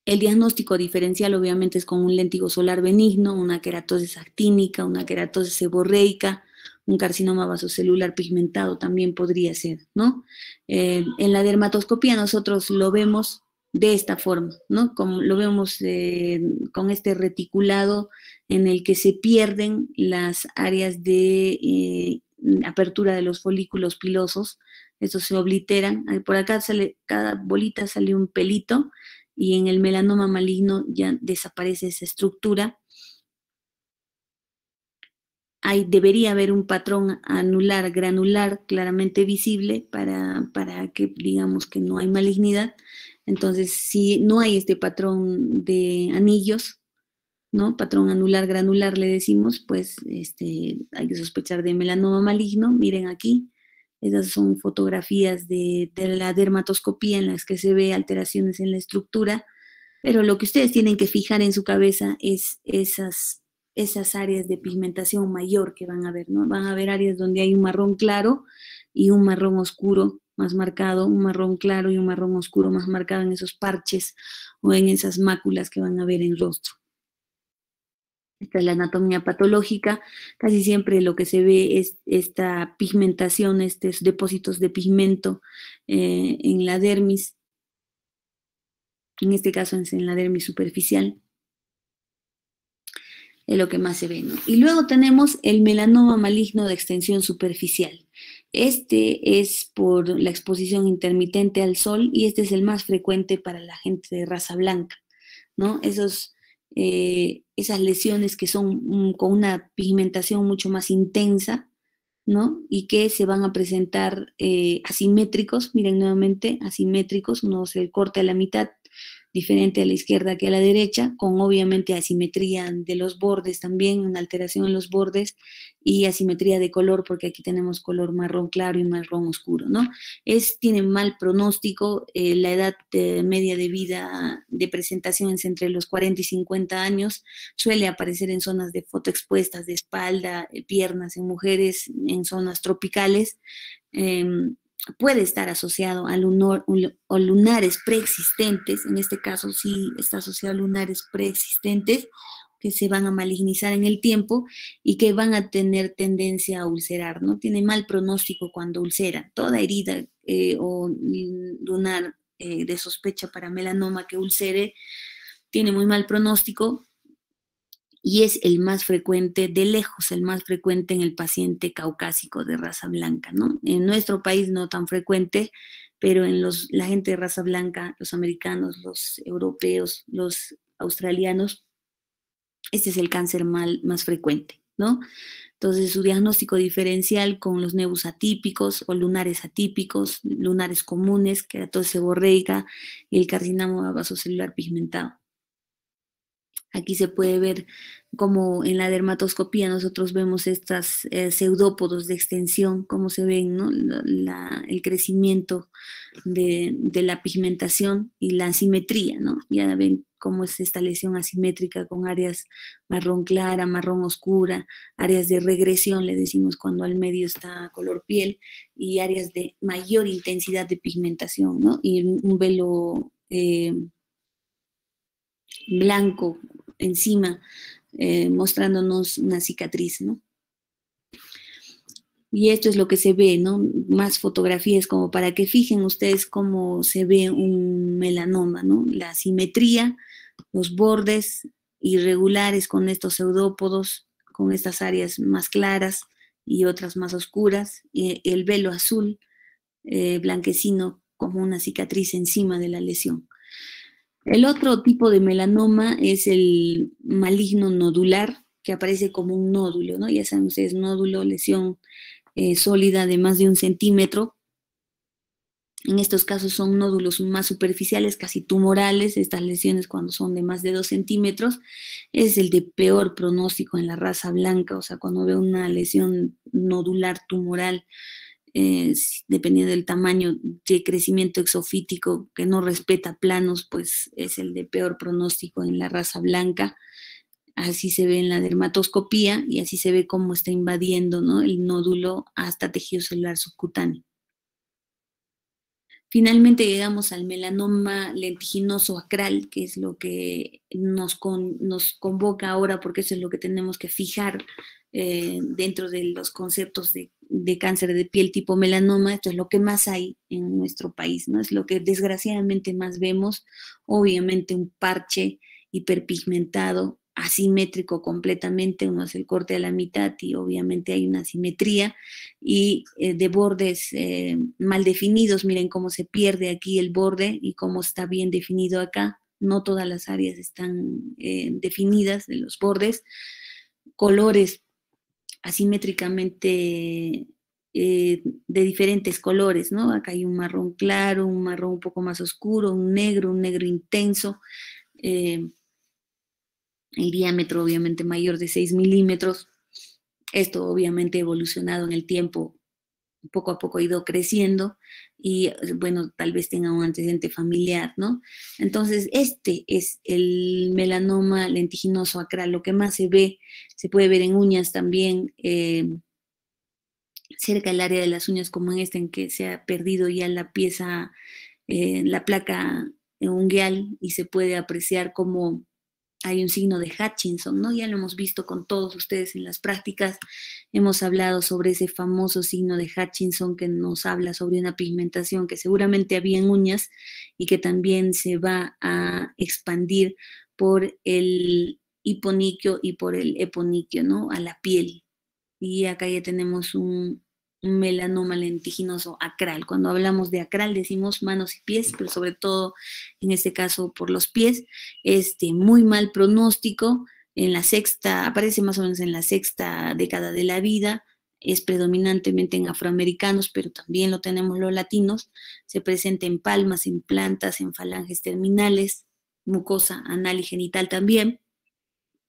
El diagnóstico diferencial obviamente es con un léntigo solar benigno, una queratosis actínica, una queratosis seborreica, un carcinoma vasocelular pigmentado también podría ser, ¿no? Eh, en la dermatoscopía nosotros lo vemos de esta forma, ¿no? Como lo vemos eh, con este reticulado en el que se pierden las áreas de eh, apertura de los folículos pilosos, estos se obliteran, por acá sale, cada bolita sale un pelito y en el melanoma maligno ya desaparece esa estructura. Ahí debería haber un patrón anular, granular, claramente visible para, para que digamos que no hay malignidad entonces, si no hay este patrón de anillos, ¿no? Patrón anular granular le decimos, pues este, hay que sospechar de melanoma maligno. Miren aquí, esas son fotografías de, la dermatoscopía en las que se ve alteraciones en la estructura, pero lo que ustedes tienen que fijar en su cabeza es esas, esas áreas de pigmentación mayor que van a ver, ¿no? Van a ver áreas donde hay un marrón claro y un marrón oscuro más marcado, un marrón claro y un marrón oscuro más marcado en esos parches o en esas máculas que van a ver en el rostro. Esta es la anatomía patológica. Casi siempre lo que se ve es esta pigmentación, estos depósitos de pigmento eh, en la dermis. En este caso es en la dermis superficial. Es lo que más se ve. Y luego tenemos el melanoma maligno de extensión superficial. Este es por la exposición intermitente al sol y este es el más frecuente para la gente de raza blanca, ¿no? Esos, eh, esas lesiones que son mm, con una pigmentación mucho más intensa, ¿no? Y que se van a presentar eh, asimétricos, miren nuevamente, asimétricos, uno se corta a la mitad diferente a la izquierda que a la derecha, con obviamente asimetría de los bordes también, una alteración en los bordes y asimetría de color, porque aquí tenemos color marrón claro y marrón oscuro, ¿no? Es, tiene mal pronóstico, eh, la edad media de vida de presentación es entre los 40 y 50 años, suele aparecer en zonas de fotoexpuestas, de espalda, eh, piernas, en mujeres, en zonas tropicales. Puede estar asociado a, lunares preexistentes, en este caso sí está asociado a lunares preexistentes que se van a malignizar en el tiempo y que van a tener tendencia a ulcerar, ¿no? Tiene mal pronóstico cuando ulcera. Toda herida eh, o lunar eh, de sospecha para melanoma que ulcere tiene muy mal pronóstico y es el más frecuente, de lejos, el más frecuente en el paciente caucásico de raza blanca, ¿no? En nuestro país no tan frecuente, pero en los, la gente de raza blanca, los americanos, los europeos, los australianos, este es el cáncer más frecuente, ¿no? Entonces, su diagnóstico diferencial con los nebus atípicos o lunares atípicos, lunares comunes, que era todo seborreica y el carcinoma vasocelular pigmentado. Aquí se puede ver como en la dermatoscopía nosotros vemos estas eh, pseudópodos de extensión, cómo se ven ¿no? el crecimiento de, la pigmentación y la asimetría, ¿no? Ya ven cómo es esta lesión asimétrica con áreas marrón clara, marrón oscura, áreas de regresión, le decimos cuando al medio está color piel, y áreas de mayor intensidad de pigmentación, ¿no? Y un velo eh, blanco encima, eh, mostrándonos una cicatriz, ¿no? Y esto es lo que se ve, ¿no? Más fotografías como para que fijen ustedes cómo se ve un melanoma, ¿no? La simetría, los bordes irregulares con estos pseudópodos, con estas áreas más claras y otras más oscuras, y el velo azul eh, blanquecino como una cicatriz encima de la lesión. El otro tipo de melanoma es el maligno nodular, que aparece como un nódulo, ¿no? Ya saben ustedes, nódulo, lesión eh, sólida de más de un centímetro. En estos casos son nódulos más superficiales, casi tumorales. Estas lesiones cuando son de más de dos centímetros es el de peor pronóstico en la raza blanca, o sea, cuando veo una lesión nodular tumoral eh, dependiendo del tamaño de crecimiento exofítico que no respeta planos, pues es el de peor pronóstico en la raza blanca. Así se ve en la dermatoscopía y así se ve cómo está invadiendo ¿no? el nódulo hasta tejido celular subcutáneo. Finalmente llegamos al melanoma lentiginoso acral, que es lo que nos, nos convoca ahora, porque eso es lo que tenemos que fijar eh, dentro de los conceptos de, cáncer de piel tipo melanoma, esto es lo que más hay en nuestro país, ¿no? Es lo que desgraciadamente más vemos, obviamente un parche hiperpigmentado, asimétrico completamente, uno hace el corte a la mitad y obviamente hay una asimetría y eh, de bordes eh, mal definidos, miren cómo se pierde aquí el borde y cómo está bien definido acá, no todas las áreas están definidas de los bordes, colores asimétricamente eh, de diferentes colores, ¿no? Acá hay un marrón claro, un marrón un poco más oscuro, un negro, un negro intenso. Eh, el diámetro obviamente mayor de 6 milímetros. Esto obviamente evolucionado en el tiempo poco a poco ha ido creciendo y eh, bueno, tal vez tenga un antecedente familiar, ¿no? Entonces, este es el melanoma lentiginoso acral, lo que más se ve, se puede ver en uñas también, eh, cerca del área de las uñas como en este en que se ha perdido ya la pieza, eh, la placa ungueal y se puede apreciar como hay un signo de Hutchinson, ¿no? Ya lo hemos visto con todos ustedes en las prácticas. Hemos hablado sobre ese famoso signo de Hutchinson que nos habla sobre una pigmentación que seguramente había en uñas y que también se va a expandir por el hiponiquio y por el eponiquio, ¿no? A la piel. Y acá ya tenemos un, melanoma lentiginoso acral. Cuando hablamos de acral decimos manos y pies, pero sobre todo en este caso por los pies, este muy mal pronóstico. En la sexta, aparece más o menos en la sexta década de la vida, es predominantemente en afroamericanos, pero también lo tenemos los latinos. Se presenta en palmas, en plantas, en falanges terminales, mucosa anal y genital también.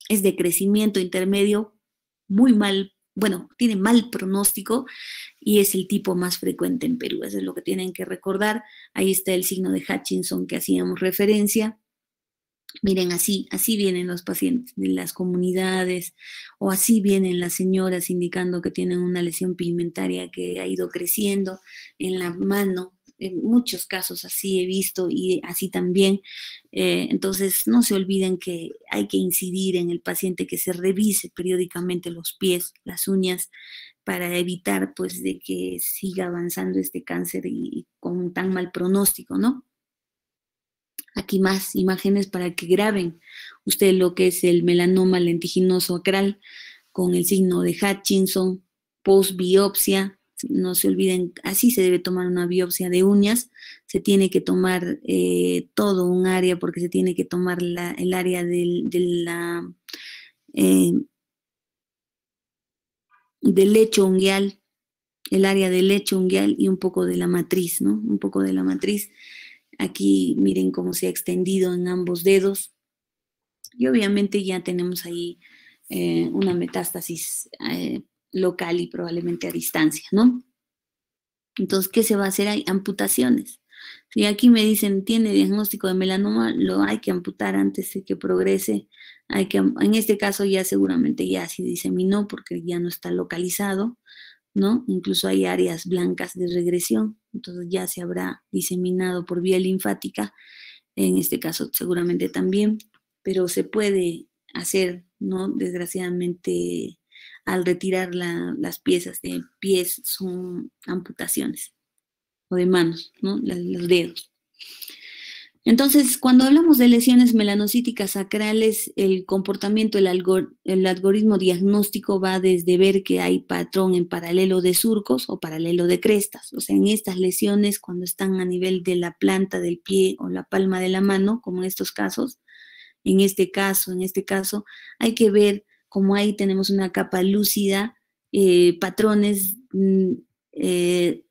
Es de crecimiento intermedio, muy mal bueno, tiene mal pronóstico y es el tipo más frecuente en Perú. Eso es lo que tienen que recordar. Ahí está el signo de Hutchinson que hacíamos referencia. Miren, así, así vienen los pacientes de las comunidades o así vienen las señoras indicando que tienen una lesión pigmentaria que ha ido creciendo en la mano, en muchos casos así he visto y así también. Eh, entonces, no se olviden que hay que incidir en el paciente que se revise periódicamente los pies, las uñas, para evitar pues de que siga avanzando este cáncer y, con tan mal pronóstico, ¿no? Aquí más imágenes para que graben ustedes lo que es el melanoma lentiginoso acral con el signo de Hutchinson, post biopsia, no se olviden, así se debe tomar una biopsia de uñas, se tiene que tomar eh, todo un área porque se tiene que tomar el área del, de la, eh, del lecho unguial, el área del lecho unguial y un poco de la matriz, ¿no? Un poco de la matriz. Aquí miren cómo se ha extendido en ambos dedos Y obviamente ya tenemos ahí eh, una metástasis local y probablemente a distancia, ¿no? Entonces, ¿qué se va a hacer? Hay amputaciones. Si aquí me dicen tiene diagnóstico de melanoma, lo hay que amputar antes de que progrese. Hay que, en este caso ya seguramente ya se diseminó porque ya no está localizado, ¿no? Incluso hay áreas blancas de regresión, entonces ya se habrá diseminado por vía linfática, en este caso seguramente también, pero se puede hacer, ¿no? Desgraciadamente al retirar las piezas de pies son amputaciones o de manos, ¿no? Los dedos. Entonces, cuando hablamos de lesiones melanocíticas sacrales, el comportamiento, el, el, algoritmo diagnóstico va desde ver que hay patrón en paralelo de surcos o paralelo de crestas. O sea, en estas lesiones, cuando están a nivel de la planta del pie o la palma de la mano, como en estos casos, en este caso, en este caso, hay que ver cómo ahí tenemos una capa lúcida, eh, patrones, mm, eh,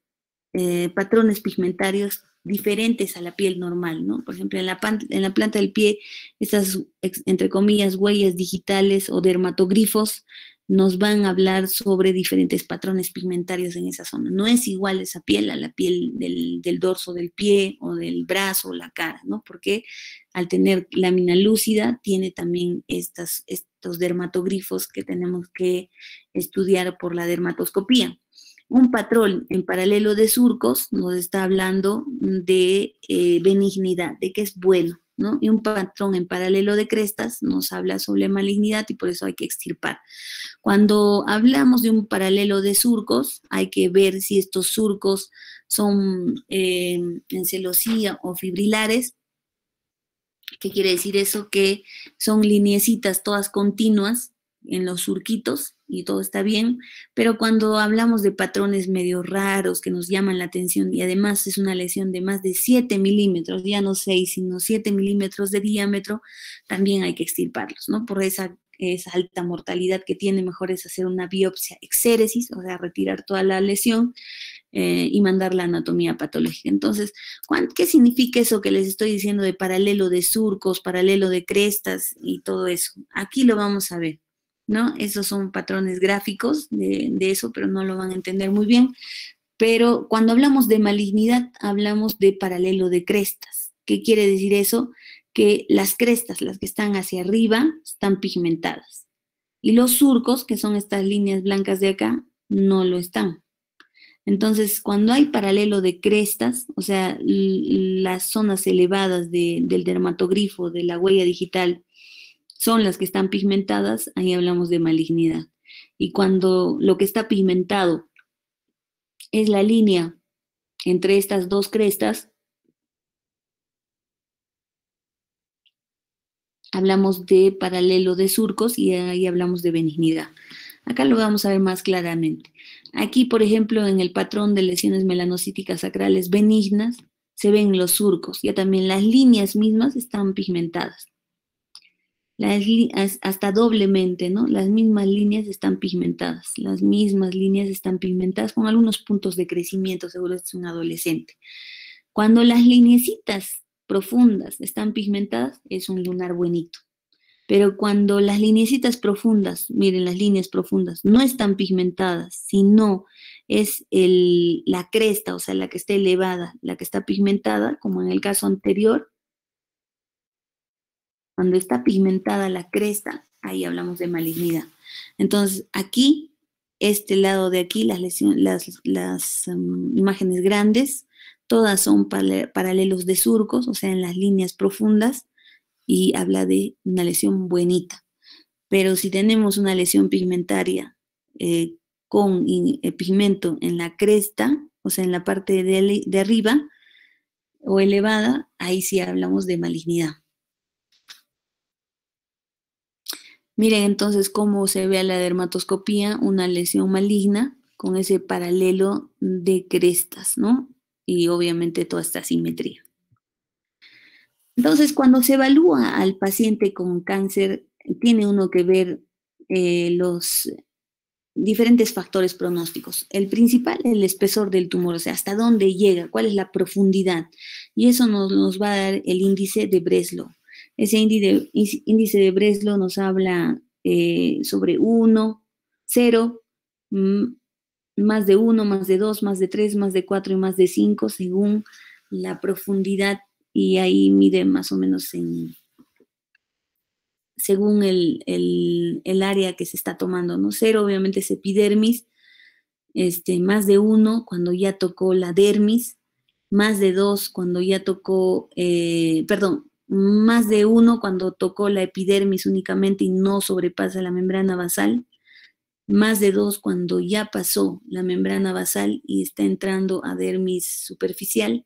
eh, patrones pigmentarios diferentes a la piel normal, ¿no? Por ejemplo, en la, en la planta del pie, estas, entre comillas, huellas digitales o dermatogrifos nos van a hablar sobre diferentes patrones pigmentarios en esa zona. No es igual esa piel a la piel del, dorso del pie o del brazo o la cara, ¿no? Porque al tener lámina lúcida tiene también estas, estos dermatogrifos que tenemos que estudiar por la dermatoscopía. Un patrón en paralelo de surcos nos está hablando de eh, benignidad, de que es bueno, ¿no? Y un patrón en paralelo de crestas nos habla sobre malignidad y por eso hay que extirpar. Cuando hablamos de un paralelo de surcos, hay que ver si estos surcos son eh, en celosía o fibrilares. ¿Qué quiere decir eso? Que son lineecitas todas continuas en los surquitos y todo está bien, pero cuando hablamos de patrones medio raros que nos llaman la atención y además es una lesión de más de 7 milímetros, ya no 6, sino 7 milímetros de diámetro, también hay que extirparlos, ¿no? Por esa, esa alta mortalidad que tiene, mejor es hacer una biopsia exéresis, o sea, retirar toda la lesión eh, y mandar la anatomía patológica. Entonces, ¿qué significa eso que les estoy diciendo de paralelo de surcos, paralelo de crestas y todo eso? Aquí lo vamos a ver. ¿no? Esos son patrones gráficos de, eso, pero no lo van a entender muy bien. Pero cuando hablamos de malignidad, hablamos de paralelo de crestas. ¿Qué quiere decir eso? Que las crestas, las que están hacia arriba, están pigmentadas. Y los surcos, que son estas líneas blancas de acá, no lo están. Entonces, cuando hay paralelo de crestas, o sea, las zonas elevadas del dermatogrifo, de la huella digital, son las que están pigmentadas, ahí hablamos de malignidad. Y cuando lo que está pigmentado es la línea entre estas dos crestas, hablamos de paralelo de surcos y ahí hablamos de benignidad. Acá lo vamos a ver más claramente. Aquí, por ejemplo, en el patrón de lesiones melanocíticas sacrales benignas, se ven los surcos, ya también las líneas mismas están pigmentadas hasta doblemente, ¿no? Las mismas líneas están pigmentadas, las mismas líneas están pigmentadas con algunos puntos de crecimiento, seguro es un adolescente. Cuando las lineecitas profundas están pigmentadas, es un lunar buenito. Pero cuando las lineecitas profundas, miren las líneas profundas, no están pigmentadas, sino es la cresta, o sea, la que está elevada, la que está pigmentada, como en el caso anterior, cuando está pigmentada la cresta, ahí hablamos de malignidad. Entonces, aquí, este lado de aquí, las, las, um, imágenes grandes, todas son paralelos de surcos, o sea, en las líneas profundas, y habla de una lesión buenita. Pero si tenemos una lesión pigmentaria eh, con eh, pigmento en la cresta, o sea, en la parte de arriba o elevada, ahí sí hablamos de malignidad. Miren entonces cómo se ve a la dermatoscopía una lesión maligna con ese paralelo de crestas, ¿no? Y obviamente toda esta simetría. Entonces, cuando se evalúa al paciente con cáncer, tiene uno que ver eh, los diferentes factores pronósticos. El principal, el espesor del tumor, o sea, hasta dónde llega, cuál es la profundidad. Y eso nos, nos va a dar el índice de Breslow. Ese índice de, Breslow nos habla eh, sobre 1, 0, más de 1, más de 2, más de 3, más de 4 y más de 5, según la profundidad, y ahí mide más o menos en, según el, área que se está tomando, ¿no? 0 obviamente es epidermis, este, más de 1 cuando ya tocó la dermis, más de 2 cuando ya tocó, eh, perdón, más de 1 cuando tocó la epidermis únicamente y no sobrepasa la membrana basal, más de dos cuando ya pasó la membrana basal y está entrando a dermis superficial,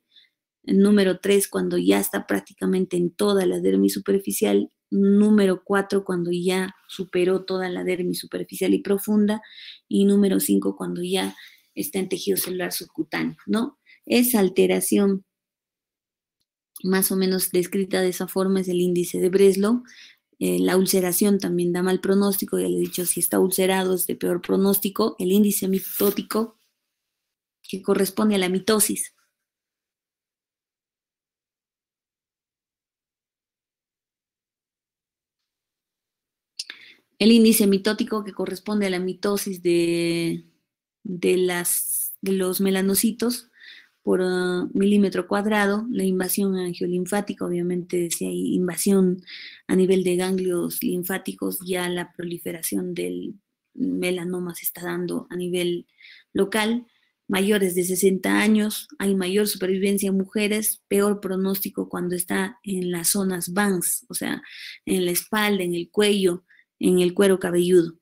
número tres cuando ya está prácticamente en toda la dermis superficial, número cuatro cuando ya superó toda la dermis superficial y profunda, y número cinco cuando ya está en tejido celular subcutáneo, ¿no? Esa alteración más o menos descrita de esa forma es el índice de Breslow, eh, la ulceración también da mal pronóstico, ya le he dicho, si está ulcerado es de peor pronóstico. El índice mitótico, que corresponde a la mitosis. El índice mitótico que corresponde a la mitosis de, de, las, de los melanocitos por ah, milímetro cuadrado, la invasión angiolinfática, obviamente si hay invasión a nivel de ganglios linfáticos, ya la proliferación del melanoma se está dando a nivel local. Mayores de 60 años, hay mayor supervivencia en mujeres, peor pronóstico cuando está en las zonas VANS, o sea, en la espalda, en el cuello, en el cuero cabelludo.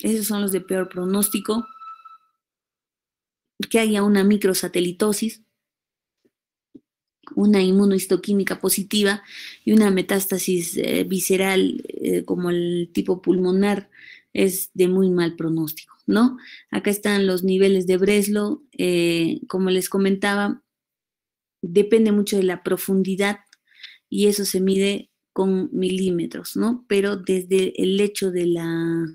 Esos son los de peor pronóstico que haya una microsatelitosis, una inmunohistoquímica positiva y una metástasis eh, visceral eh, como el tipo pulmonar es de muy mal pronóstico, ¿no? Acá están los niveles de Breslow, eh, como les comentaba, depende mucho de la profundidad y eso se mide con milímetros, ¿no? Pero desde el hecho de la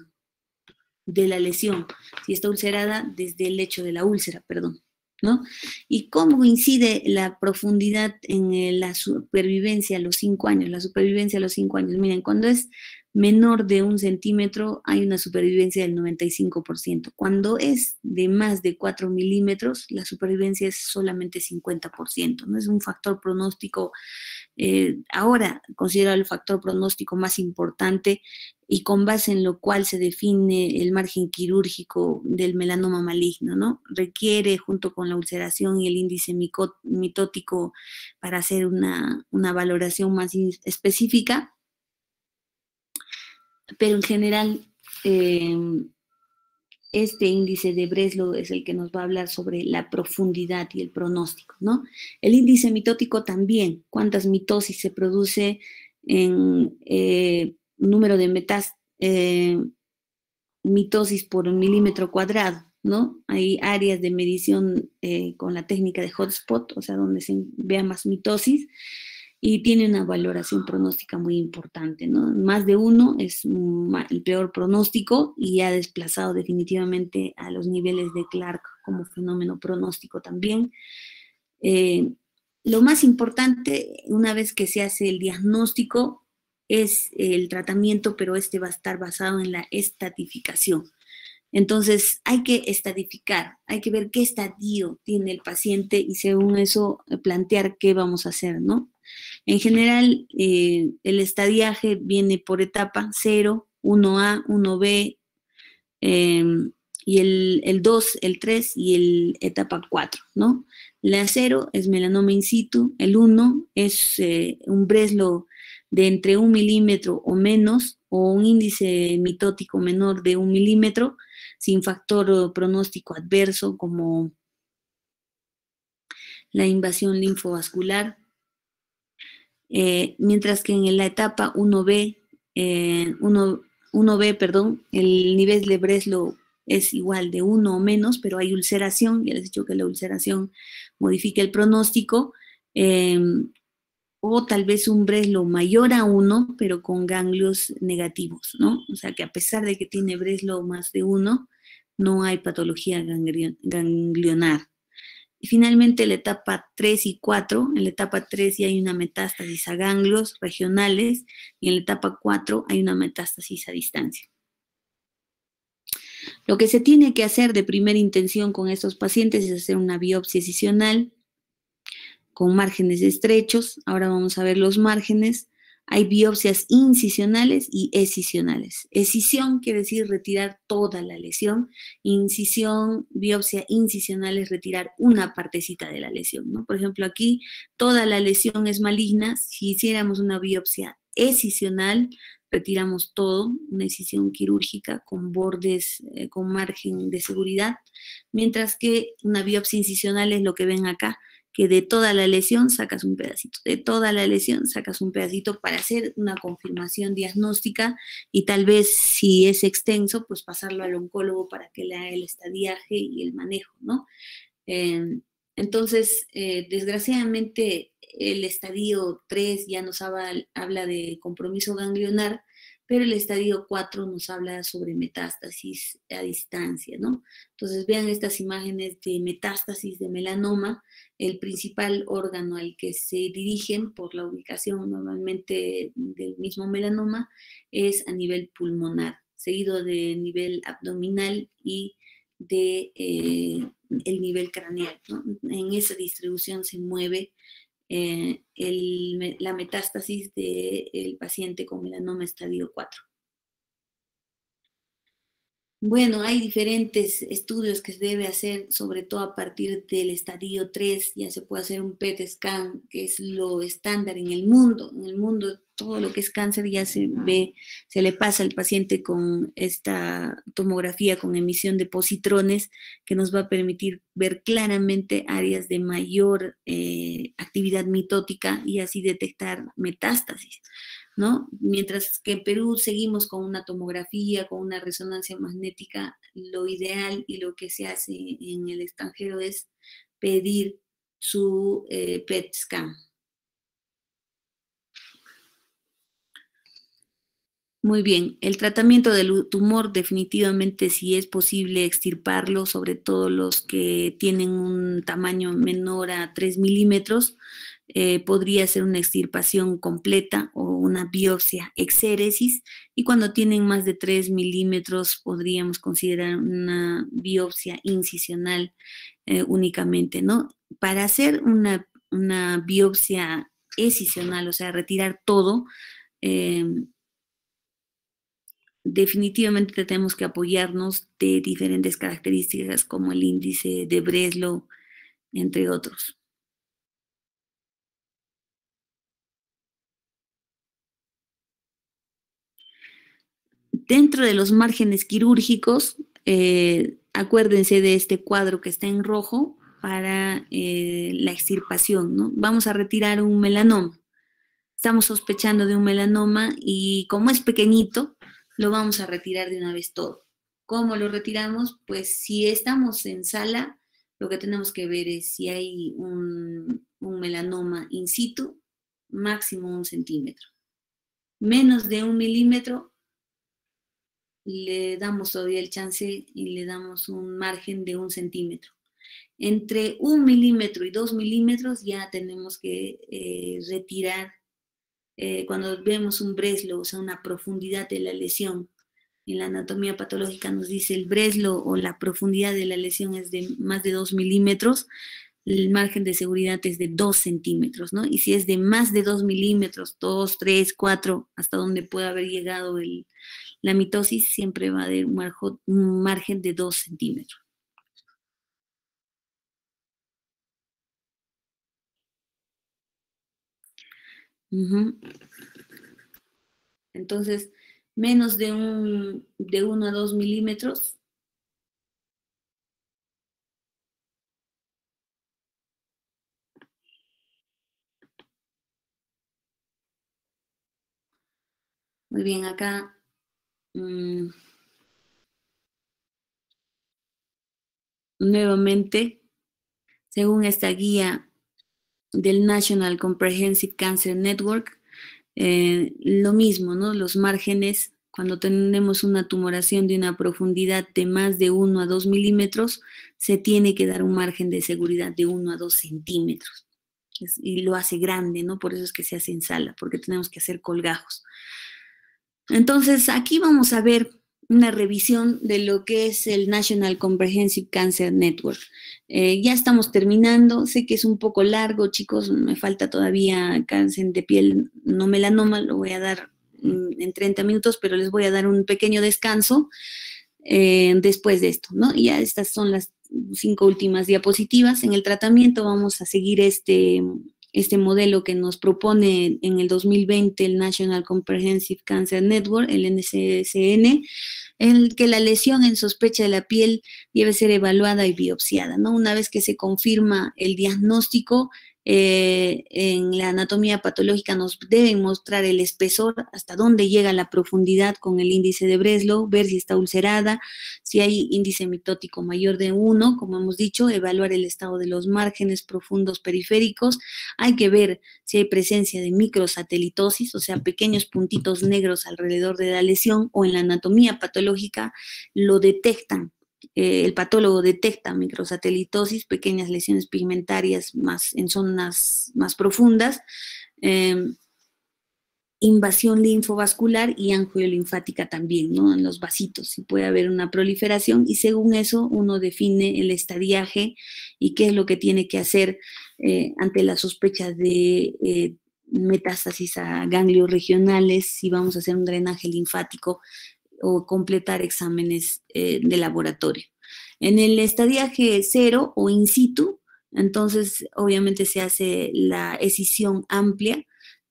de la lesión, si está ulcerada desde el hecho de la úlcera, perdón, ¿no? Y cómo incide la profundidad en la supervivencia a los cinco años, la supervivencia a los cinco años. Miren, cuando es menor de un centímetro hay una supervivencia del 95%. Cuando es de más de 4 milímetros, la supervivencia es solamente 50%. No es un factor pronóstico, eh, ahora considerado el factor pronóstico más importante y con base en lo cual se define el margen quirúrgico del melanoma maligno, ¿no? Requiere, junto con la ulceración y el índice mitótico, para hacer una, una valoración más específica, pero en general em, este índice de Breslow es el que nos va a hablar sobre la profundidad y el pronóstico, ¿no? El índice mitótico también, cuántas mitosis se produce en eh, número de metas, eh, mitosis por milímetro cuadrado, ¿no? Hay áreas de medición eh, con la técnica de hotspot, o sea, donde se vea más mitosis, y tiene una valoración pronóstica muy importante, ¿no? Más de uno es el peor pronóstico y ha desplazado definitivamente a los niveles de Clark como fenómeno pronóstico también. Eh, lo más importante, una vez que se hace el diagnóstico, es el tratamiento, pero este va a estar basado en la estatificación. Entonces, hay que estadificar, hay que ver qué estadio tiene el paciente y según eso plantear qué vamos a hacer, ¿no? En general, eh, el estadiaje viene por etapa 0, 1A, 1B, em, y el, 2, el 3 y el etapa 4, ¿no? La 0 es melanoma in situ, el 1 es eh, un breslo de entre un milímetro o menos, o un índice mitótico menor de un milímetro, sin factor pronóstico adverso como la invasión linfovascular, eh, mientras que en la etapa 1B, 1, eh, b perdón, el nivel de Breslow es igual de 1 o menos, pero hay ulceración, ya les he dicho que la ulceración modifica el pronóstico, em, o tal vez un Breslow mayor a 1, pero con ganglios negativos, ¿no? O sea que a pesar de que tiene Breslow más de 1, no hay patología ganglionar. Y finalmente la etapa 3 y 4, en la etapa 3 ya hay una metástasis a ganglios regionales y en la etapa 4 hay una metástasis a distancia. Lo que se tiene que hacer de primera intención con estos pacientes es hacer una biopsia excisional con márgenes estrechos. Ahora vamos a ver los márgenes. Hay biopsias incisionales y escisionales. Escisión quiere decir retirar toda la lesión. Incisión, biopsia incisional es retirar una partecita de la lesión. Por ejemplo, aquí toda la lesión es maligna. Si hiciéramos una biopsia escisional, retiramos todo, una incisión quirúrgica con bordes, eh, con margen de seguridad, mientras que una biopsia incisional es lo que ven acá, que de toda la lesión sacas un pedacito, de toda la lesión sacas un pedacito para hacer una confirmación diagnóstica y tal vez si es extenso, pues pasarlo al oncólogo para que le haga el estadiaje y el manejo, ¿no? Em, entonces, eh, desgraciadamente, el estadio 3 ya nos habla, habla de compromiso ganglionar, pero el estadio 4 nos habla sobre metástasis a distancia, ¿no? Entonces vean estas imágenes de metástasis de melanoma, el principal órgano al que se dirigen por la ubicación normalmente del mismo melanoma es a nivel pulmonar, seguido de nivel abdominal y de eh, el nivel craneal. En esa distribución se mueve eh, la metástasis del paciente con melanoma estadio 4. Bueno, hay diferentes estudios que se debe hacer, sobre todo a partir del estadio 3, ya se puede hacer un PET scan, que es lo estándar en el mundo. En el mundo todo lo que es cáncer ya se ve, se le pasa al paciente con esta tomografía con emisión de positrones que nos va a permitir ver claramente áreas de mayor eh, actividad mitótica y así detectar metástasis. ¿No? Mientras que en Perú seguimos con una tomografía, con una resonancia magnética, lo ideal y lo que se hace en el extranjero es pedir su eh, PET scan. Muy bien, el tratamiento del tumor definitivamente si es posible extirparlo, sobre todo los que tienen un tamaño menor a 3 milímetros, eh, podría ser una extirpación completa o una biopsia exéresis y cuando tienen más de 3 milímetros podríamos considerar una biopsia incisional eh, únicamente, ¿no? Para hacer una, biopsia excisional, o sea, retirar todo, em, definitivamente tenemos que apoyarnos de diferentes características como el índice de Breslow, entre otros. Dentro de los márgenes quirúrgicos, eh, acuérdense de este cuadro que está en rojo para eh, la extirpación, ¿no? Vamos a retirar un melanoma. Estamos sospechando de un melanoma y como es pequeñito, lo vamos a retirar de una vez todo. ¿Cómo lo retiramos? Pues si estamos en sala, lo que tenemos que ver es si hay un, un melanoma in situ, máximo un centímetro. Menos de un milímetro, le damos todavía el chance y le damos un margen de un centímetro. Entre un milímetro y dos milímetros ya tenemos que eh, retirar, eh, cuando vemos un breslo, o sea, una profundidad de la lesión. En la anatomía patológica nos dice el breslo o la profundidad de la lesión es de más de dos milímetros, el margen de seguridad es de dos centímetros, ¿no? Y si es de más de dos milímetros, dos, tres, cuatro, hasta donde pueda haber llegado el, la mitosis siempre va a dar un margen de 2 centímetros. Entonces, menos de, un, de 1 a 2 milímetros. Muy bien, acá Mm. nuevamente, según esta guía del National Comprehensive Cancer Network, eh, lo mismo, ¿no? Los márgenes cuando tenemos una tumoración de una profundidad de más de 1 a 2 milímetros, se tiene que dar un margen de seguridad de 1 a 2 centímetros. Y lo hace grande, ¿no? Por eso es que se hace en sala, porque tenemos que hacer colgajos. Entonces, aquí vamos a ver una revisión de lo que es el National Comprehensive Cancer Network. Eh, ya estamos terminando, sé que es un poco largo, chicos, me falta todavía cáncer de piel no melanoma, lo voy a dar en 30 minutos, pero les voy a dar un pequeño descanso eh, después de esto, ¿no? Ya estas son las cinco últimas diapositivas. En el tratamiento vamos a seguir este, este modelo que nos propone en el 2020 el National Comprehensive Cancer Network, el NCCN, en el que la lesión en sospecha de la piel debe ser evaluada y biopsiada, ¿no? Una vez que se confirma el diagnóstico, eh, en la anatomía patológica nos deben mostrar el espesor, hasta dónde llega la profundidad con el índice de Breslow, ver si está ulcerada, si hay índice mitótico mayor de 1, como hemos dicho, evaluar el estado de los márgenes profundos periféricos, hay que ver si hay presencia de microsatelitosis, o sea, pequeños puntitos negros alrededor de la lesión, o en la anatomía patológica lo detectan eh, el patólogo detecta microsatelitosis, pequeñas lesiones pigmentarias más en zonas más profundas, em, invasión linfovascular y angiolinfática también, ¿no? En los vasitos, si puede haber una proliferación y según eso uno define el estadiaje y qué es lo que tiene que hacer eh, ante la sospecha de eh, metástasis a ganglios regionales, si vamos a hacer un drenaje linfático o completar exámenes eh, de laboratorio. En el estadiaje cero o in situ, entonces obviamente se hace la escisión amplia,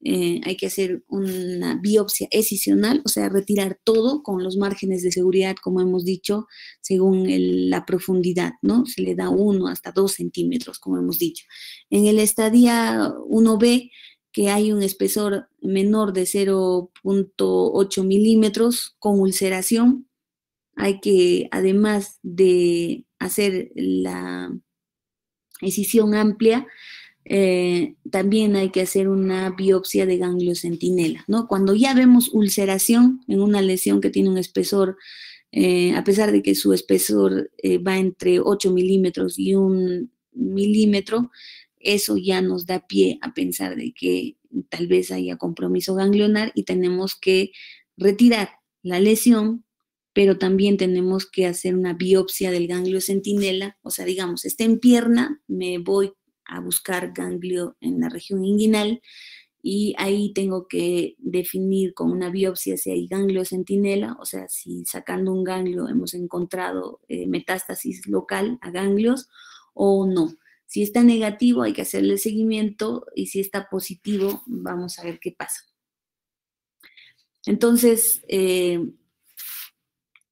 eh, hay que hacer una biopsia escisional, o sea, retirar todo con los márgenes de seguridad, como hemos dicho, según la profundidad, ¿no? Se le da uno hasta dos centímetros, como hemos dicho. En el estadia 1B que hay un espesor menor de 0.8 milímetros con ulceración. Hay que, además de hacer la escisión amplia, eh, también hay que hacer una biopsia de ganglio centinela, ¿no? Cuando ya vemos ulceración en una lesión que tiene un espesor, eh, a pesar de que su espesor eh, va entre 8 milímetros y un milímetro, eso ya nos da pie a pensar de que tal vez haya compromiso ganglionar y tenemos que retirar la lesión, pero también tenemos que hacer una biopsia del ganglio centinela, o sea, digamos, está en pierna, me voy a buscar ganglio en la región inguinal y ahí tengo que definir con una biopsia si hay ganglio centinela, o sea, si sacando un ganglio hemos encontrado eh, metástasis local a ganglios o no. Si está negativo, hay que hacerle seguimiento y si está positivo, vamos a ver qué pasa. Entonces, eh,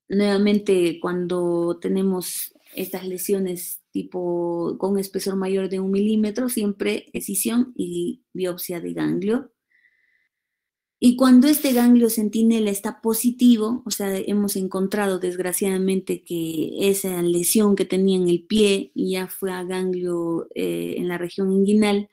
nuevamente, cuando tenemos estas lesiones tipo con espesor mayor de un milímetro, siempre escisión y biopsia de ganglio. Y cuando este ganglio centinela está positivo, o sea, hemos encontrado desgraciadamente que esa lesión que tenía en el pie ya fue a ganglio eh, en la región inguinal,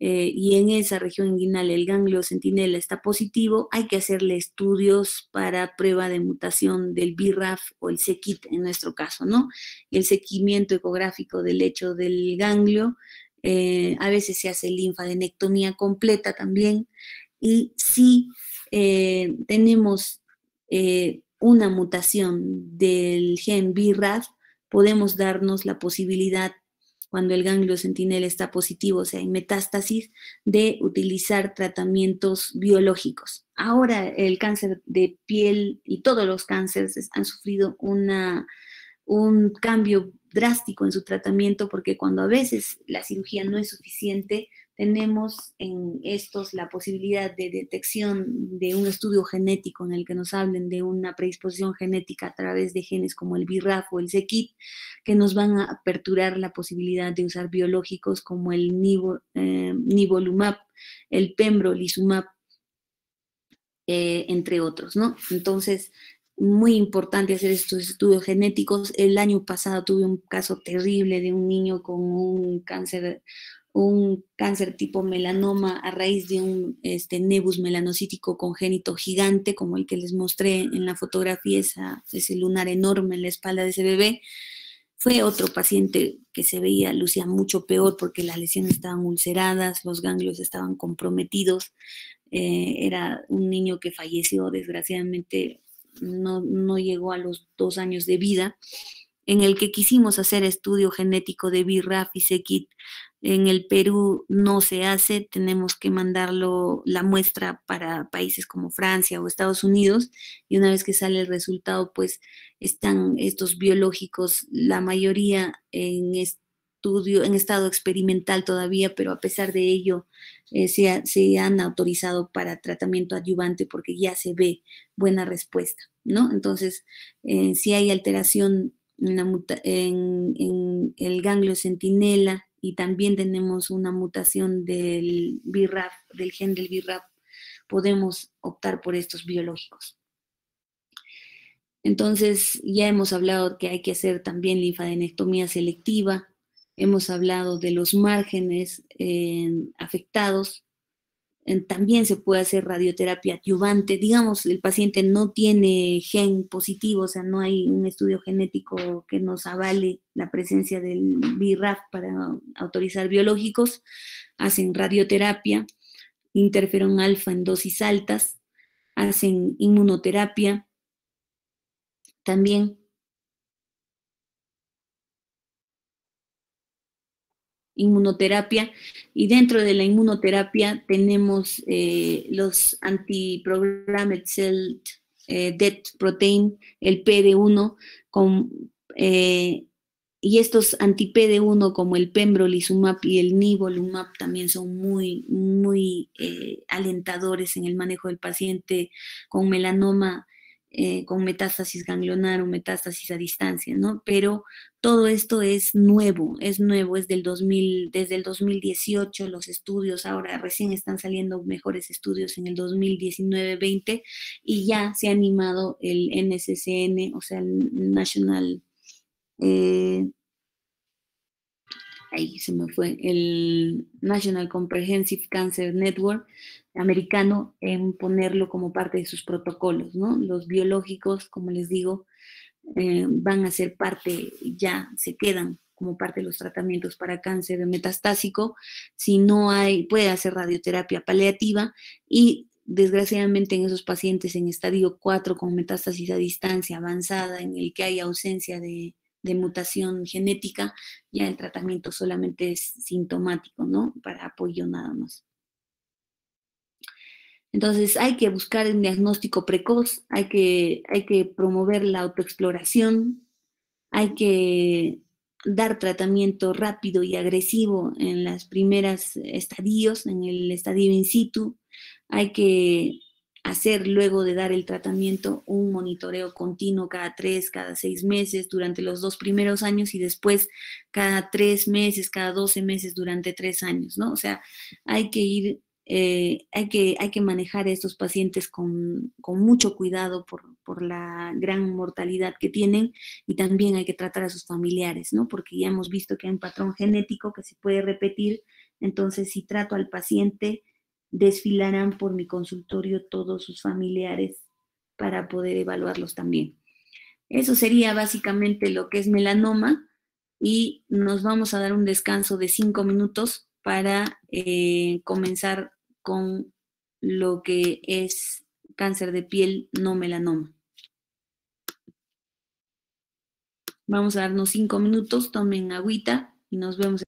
eh, y en esa región inguinal el ganglio centinela está positivo, hay que hacerle estudios para prueba de mutación del BRAF o el SEQUIT en nuestro caso, ¿no? El seguimiento ecográfico del hecho del ganglio, eh, a veces se hace linfadenectomía completa también, y si eh, tenemos eh, una mutación del gen BRAF, podemos darnos la posibilidad, cuando el ganglio centinela está positivo, o sea, en metástasis, de utilizar tratamientos biológicos. Ahora el cáncer de piel y todos los cánceres han sufrido una, un cambio drástico en su tratamiento porque cuando a veces la cirugía no es suficiente, tenemos en estos la posibilidad de detección de un estudio genético en el que nos hablen de una predisposición genética a través de genes como el BRAF o el CKIT, que nos van a aperturar la posibilidad de usar biológicos como el eh, nivolumab, el pembrolizumab, eh, entre otros, ¿no? Entonces, muy importante hacer estos estudios genéticos. El año pasado tuve un caso terrible de un niño con un cáncer un cáncer tipo melanoma a raíz de un este, nebus melanocítico congénito gigante, como el que les mostré en la fotografía, esa, ese lunar enorme en la espalda de ese bebé. Fue otro paciente que se veía, lucía mucho peor porque las lesiones estaban ulceradas, los ganglios estaban comprometidos. Eh, era un niño que falleció, desgraciadamente no, no llegó a los dos años de vida en el que quisimos hacer estudio genético de BRAF y SEKIT en el Perú no se hace, tenemos que mandarlo la muestra para países como Francia o Estados Unidos y una vez que sale el resultado, pues están estos biológicos, la mayoría en estudio, en estado experimental todavía, pero a pesar de ello eh, se, han autorizado para tratamiento adyuvante porque ya se ve buena respuesta, ¿no? Entonces, eh, si hay alteración en, en el ganglio centinela, y también tenemos una mutación del BRAF, del gen del BRAF, podemos optar por estos biológicos. Entonces, ya hemos hablado que hay que hacer también linfadenectomía selectiva, hemos hablado de los márgenes eh, afectados, también se puede hacer radioterapia adyuvante. Digamos, el paciente no tiene gen positivo, o sea, no hay un estudio genético que nos avale la presencia del BRAF para autorizar biológicos. Hacen radioterapia, interferón alfa en dosis altas, hacen inmunoterapia. También inmunoterapia y dentro de la inmunoterapia tenemos eh, los antiprogrammed cell eh, death protein, el PD1, con, eh, y estos anti-PD1 como el pembrolizumab y el nivolumab también son muy, muy alentadores en el manejo del paciente con melanoma eh, con metástasis ganglionar o metástasis a distancia, ¿no? Pero todo esto es nuevo, es nuevo, es del 2000, desde el 2018 los estudios, ahora recién están saliendo mejores estudios en el 2019-20 y ya se ha animado el NSCN, o sea, el National... Eh, ahí se me fue, el National Comprehensive Cancer Network, americano en ponerlo como parte de sus protocolos, ¿no? Los biológicos, como les digo, eh, van a ser parte, ya se quedan como parte de los tratamientos para cáncer metastásico. Si no hay, puede hacer radioterapia paliativa y desgraciadamente en esos pacientes en estadio 4 con metástasis a distancia avanzada, en el que hay ausencia de, de mutación genética, ya el tratamiento solamente es sintomático, ¿no? Para apoyo nada más. Entonces hay que buscar un diagnóstico precoz, hay que, hay que promover la autoexploración, hay que dar tratamiento rápido y agresivo en las primeras estadios, en el estadio in situ, hay que hacer luego de dar el tratamiento un monitoreo continuo cada tres, cada seis meses durante los dos primeros años y después cada tres meses, cada doce meses durante tres años, ¿no? O sea, hay que ir eh, hay, que, hay que manejar a estos pacientes con, mucho cuidado por, la gran mortalidad que tienen y también hay que tratar a sus familiares, ¿no? Porque ya hemos visto que hay un patrón genético que se puede repetir, entonces si trato al paciente, desfilarán por mi consultorio todos sus familiares para poder evaluarlos también. Eso sería básicamente lo que es melanoma y nos vamos a dar un descanso de cinco minutos para eh, comenzar con lo que es cáncer de piel no melanoma. Vamos a darnos cinco minutos, tomen agüita y nos vemos.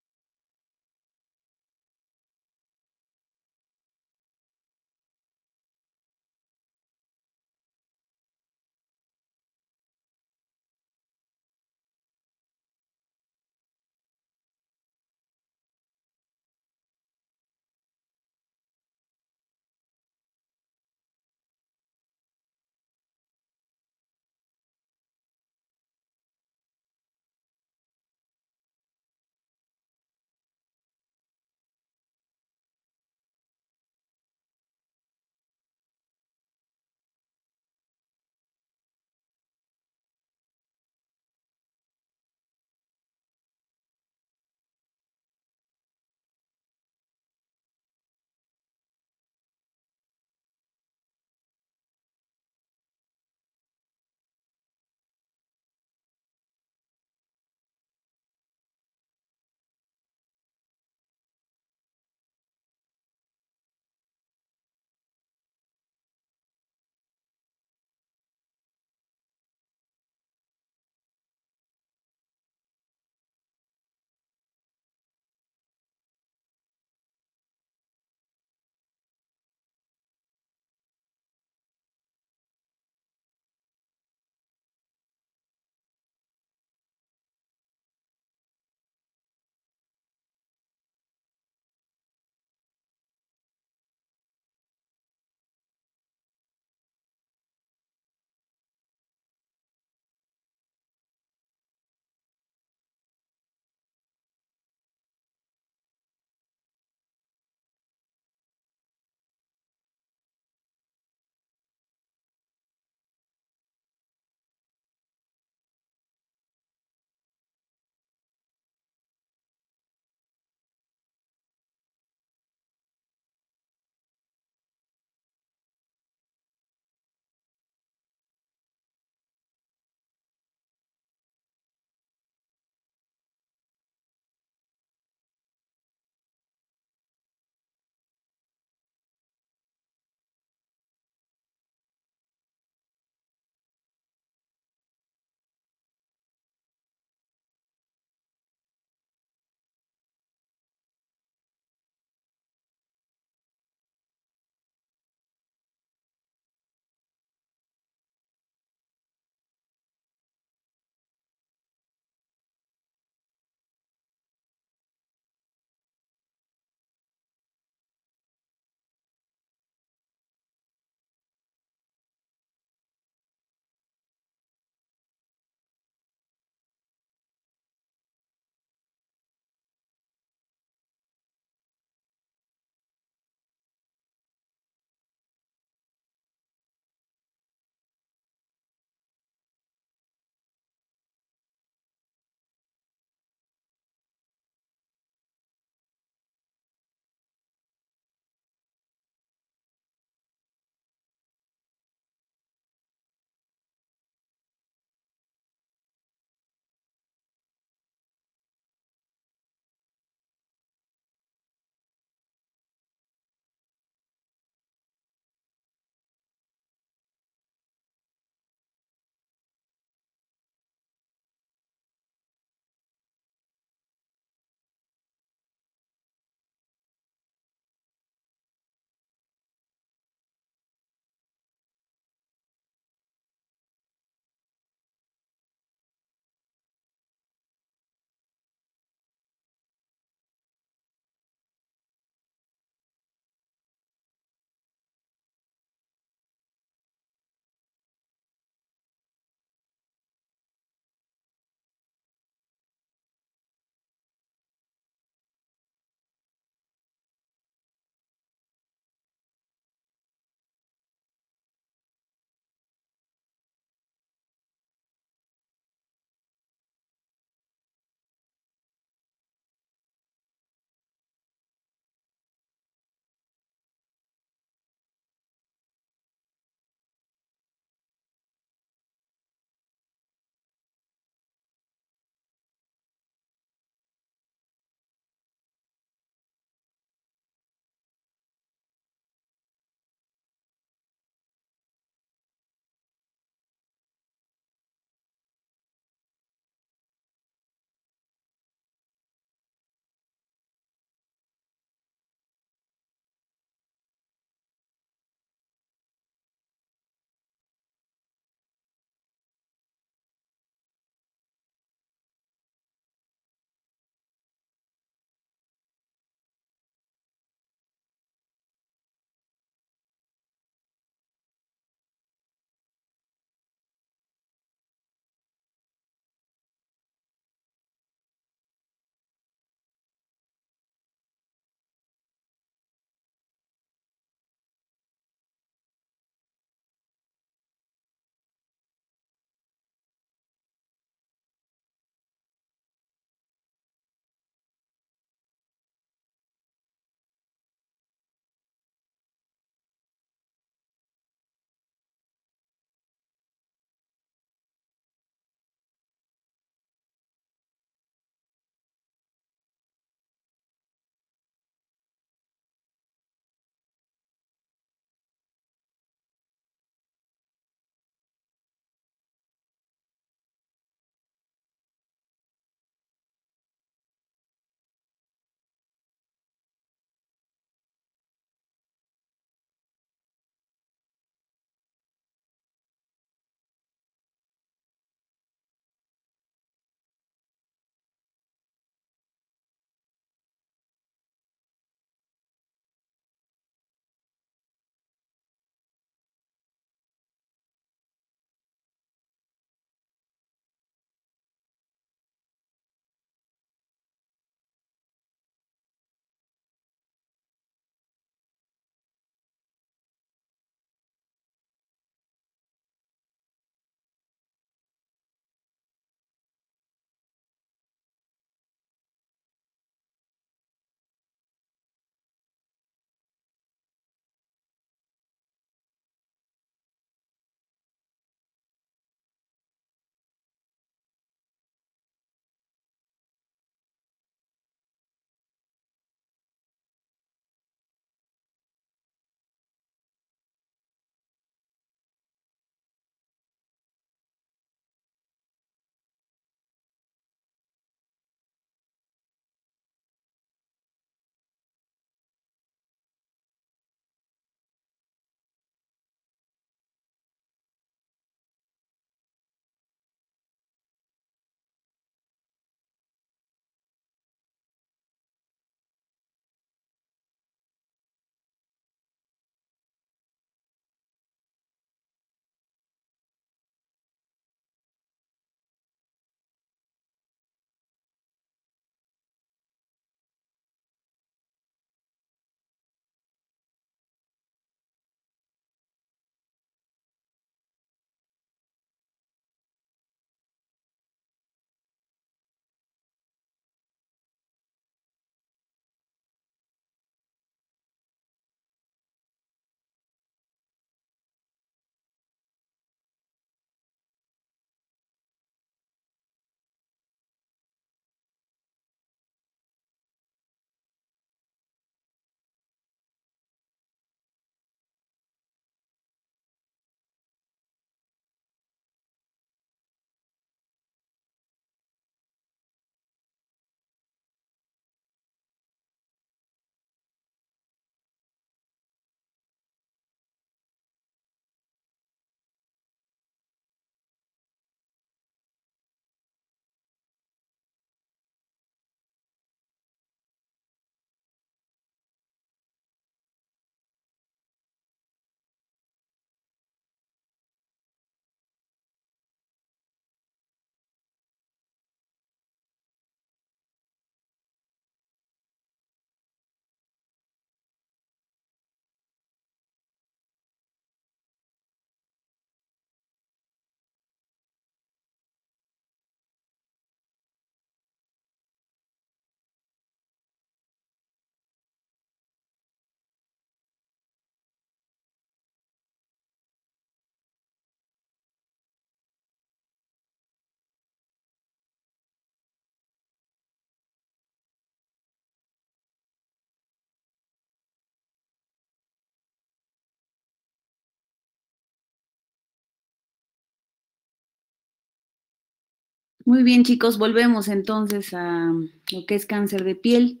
Muy bien, chicos, volvemos entonces a lo que es cáncer de piel.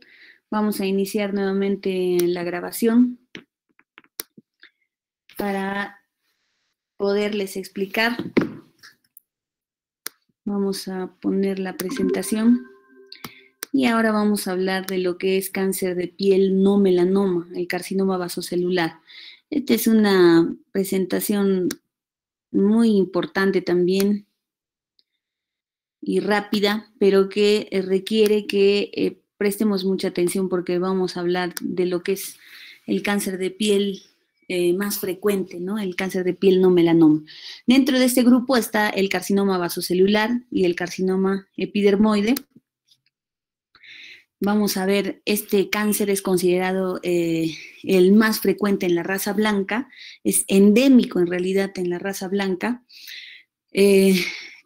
Vamos a iniciar nuevamente la grabación para poderles explicar. Vamos a poner la presentación. Y ahora vamos a hablar de lo que es cáncer de piel no melanoma, el carcinoma vasocelular. Esta es una presentación muy importante también y rápida, pero que eh, requiere que eh, prestemos mucha atención porque vamos a hablar de lo que es el cáncer de piel eh, más frecuente, ¿no? El cáncer de piel no melanoma. Dentro de este grupo está el carcinoma vasocelular y el carcinoma epidermoide. Vamos a ver, este cáncer es considerado el más frecuente en la raza blanca, es endémico en realidad en la raza blanca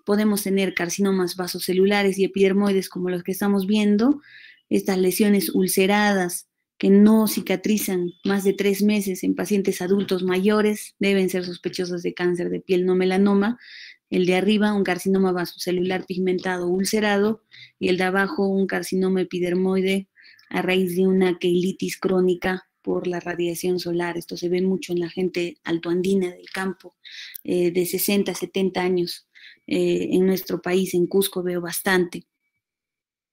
podemos tener carcinomas vasocelulares y epidermoides como los que estamos viendo, estas lesiones ulceradas que no cicatrizan más de tres meses en pacientes adultos mayores deben ser sospechosas de cáncer de piel no melanoma. El de arriba, un carcinoma vasocelular pigmentado ulcerado, y el de abajo, un carcinoma epidermoide a raíz de una queilitis crónica por la radiación solar. Esto se ve mucho en la gente altoandina del campo, eh, de 60, 70 años. Eh, en nuestro país, en Cusco, veo bastante.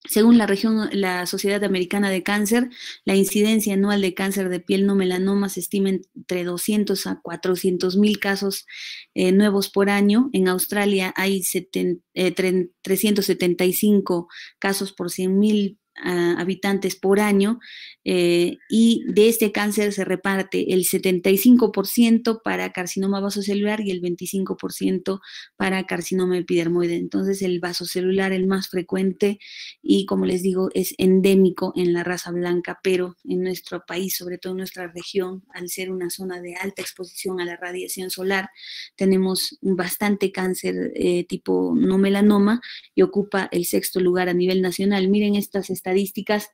Según la región, la Sociedad Americana de Cáncer, la incidencia anual de cáncer de piel no melanoma se estima entre 200 a 400 mil casos eh, nuevos por año. En Australia hay 375 casos por 100 mil habitantes por año eh, y de este cáncer se reparte el 75% para carcinoma vasocelular y el 25% para carcinoma epidermoide. Entonces el vasocelular el más frecuente y como les digo es endémico en la raza blanca, pero en nuestro país, sobre todo en nuestra región, al ser una zona de alta exposición a la radiación solar, tenemos bastante cáncer eh, tipo no melanoma y ocupa el sexto lugar a nivel nacional. Miren estas estadísticas estadísticas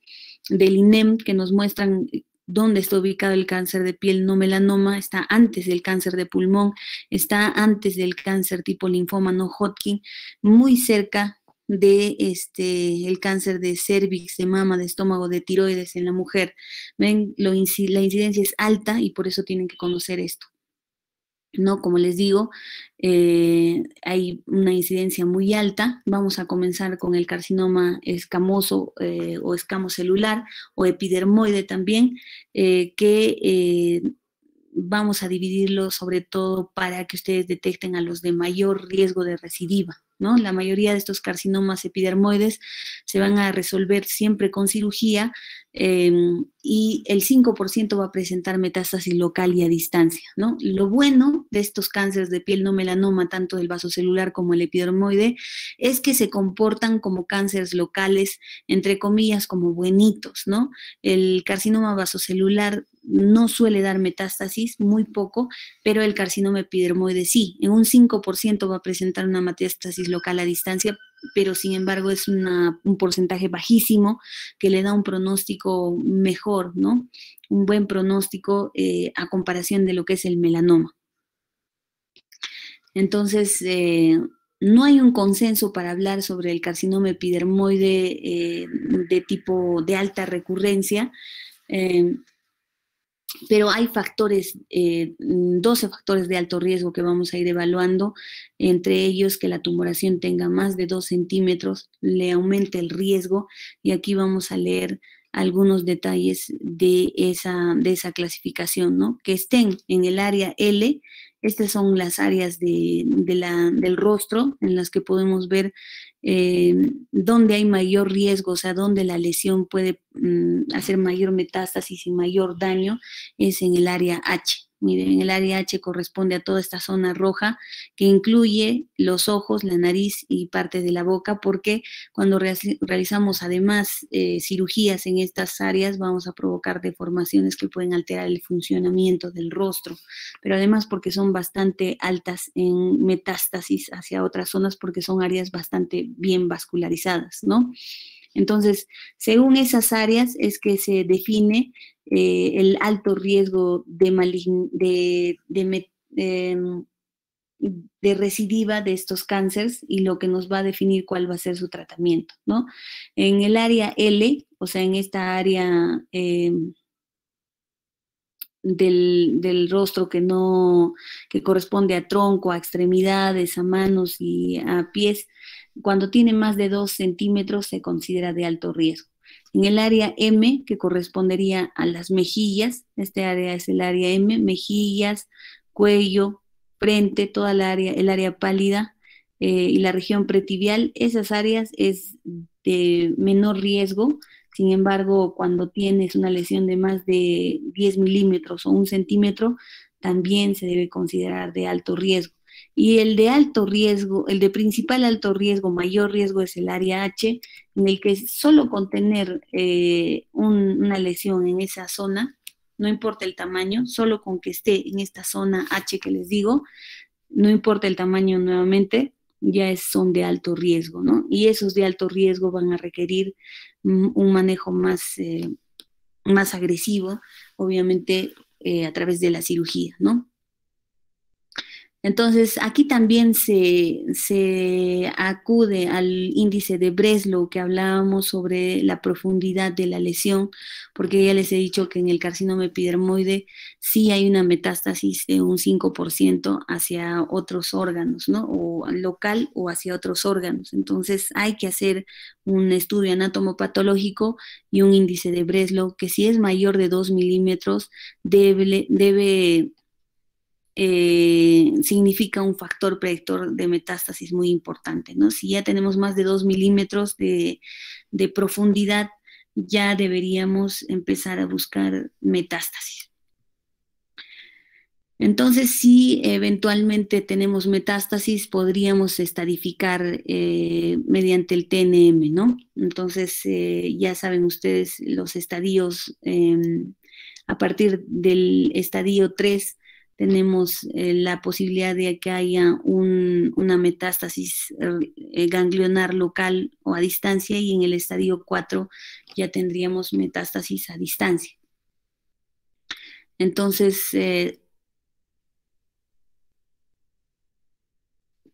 del INEM que nos muestran dónde está ubicado el cáncer de piel no melanoma, está antes del cáncer de pulmón, está antes del cáncer tipo linfoma no Hodgkin, muy cerca de este el cáncer de cervix, de mama, de estómago, de tiroides en la mujer. Ven, la incidencia es alta y por eso tienen que conocer esto. ¿No? Como les digo, eh, hay una incidencia muy alta. Vamos a comenzar con el carcinoma escamoso eh, o escamocelular o epidermoide también, eh, que vamos a dividirlo sobre todo para que ustedes detecten a los de mayor riesgo de recidiva. ¿No? La mayoría de estos carcinomas epidermoides se van a resolver siempre con cirugía em, y el 5% va a presentar metástasis local y a distancia, ¿no? Lo bueno de estos cánceres de piel no melanoma, tanto del vasocelular como el epidermoide, es que se comportan como cánceres locales, entre comillas, como buenitos, ¿no? El carcinoma vasocelular no suele dar metástasis, muy poco, pero el carcinoma epidermoide sí, en un 5% va a presentar una metástasis local a distancia, pero sin embargo es un porcentaje bajísimo que le da un pronóstico mejor, ¿no? Un buen pronóstico eh, a comparación de lo que es el melanoma. Entonces, eh, no hay un consenso para hablar sobre el carcinoma epidermoide eh, de tipo de alta recurrencia pero hay factores, 12 eh, factores de alto riesgo que vamos a ir evaluando, entre ellos que la tumoración tenga más de 2 centímetros, le aumente el riesgo y aquí vamos a leer algunos detalles de esa, de esa clasificación, ¿no? Que estén en el área L, estas son las áreas de, del rostro en las que podemos ver eh, dónde hay mayor riesgo, o sea, dónde la lesión puede mm, hacer mayor metástasis y mayor daño, es en el área H. Miren, el área H corresponde a toda esta zona roja que incluye los ojos, la nariz y parte de la boca, porque cuando realizamos además eh, cirugías en estas áreas vamos a provocar deformaciones que pueden alterar el funcionamiento del rostro, pero además porque son bastante altas en metástasis hacia otras zonas porque son áreas bastante bien vascularizadas, ¿no? Entonces, según esas áreas es que se define eh, el alto riesgo de, de, de em, de recidiva de estos cánceres y lo que nos va a definir cuál va a ser su tratamiento, ¿no? En el área L, o sea, en esta área eh, del, rostro que no, que corresponde a tronco, a extremidades, a manos y a pies, cuando tiene más de 2 centímetros se considera de alto riesgo. En el área M, que correspondería a las mejillas, este área es el área M, mejillas, cuello, frente, toda el área, el área pálida eh, y la región pretibial, esas áreas es de menor riesgo. Sin embargo, cuando tienes una lesión de más de 10 milímetros o un centímetro, también se debe considerar de alto riesgo. Y el de alto riesgo, el de principal alto riesgo, mayor riesgo es el área H, en el que solo con tener eh, una lesión en esa zona, no importa el tamaño, solo con que esté en esta zona H que les digo, no importa el tamaño nuevamente, ya son de alto riesgo, ¿no? Y esos de alto riesgo van a requerir un manejo más, eh, más agresivo, obviamente eh, a través de la cirugía, ¿no? Entonces, aquí también se, acude al índice de Breslow que hablábamos sobre la profundidad de la lesión, porque ya les he dicho que en el carcinoma epidermoide sí hay una metástasis de un 5% hacia otros órganos, ¿no? O local o hacia otros órganos. Entonces, hay que hacer un estudio anatomopatológico y un índice de Breslow que si es mayor de 2 milímetros debe, debe eh, significa un factor predictor de metástasis muy importante, ¿no? Si ya tenemos más de 2 milímetros de, profundidad, ya deberíamos empezar a buscar metástasis. Entonces, si eventualmente tenemos metástasis, podríamos estadificar eh, mediante el TNM, ¿no? Entonces, eh, ya saben ustedes los estadios, em, a partir del estadio 3 tenemos eh, la posibilidad de que haya una metástasis eh, ganglionar local o a distancia y en el estadio 4 ya tendríamos metástasis a distancia. Entonces, eh,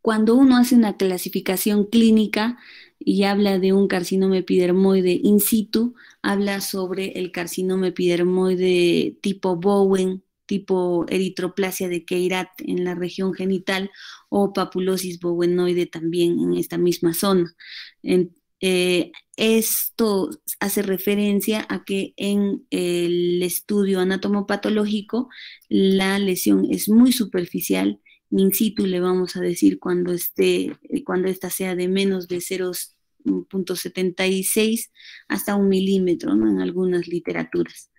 cuando uno hace una clasificación clínica y habla de un carcinoma epidermoide in situ, habla sobre el carcinoma epidermoide tipo Bowen tipo eritroplasia de Keirat en la región genital o papulosis bowenoide también en esta misma zona. Eh, esto hace referencia a que en el estudio anatomopatológico la lesión es muy superficial, in situ le vamos a decir cuando esté, cuando esta sea de menos de 0.76 hasta un milímetro en algunas literaturas.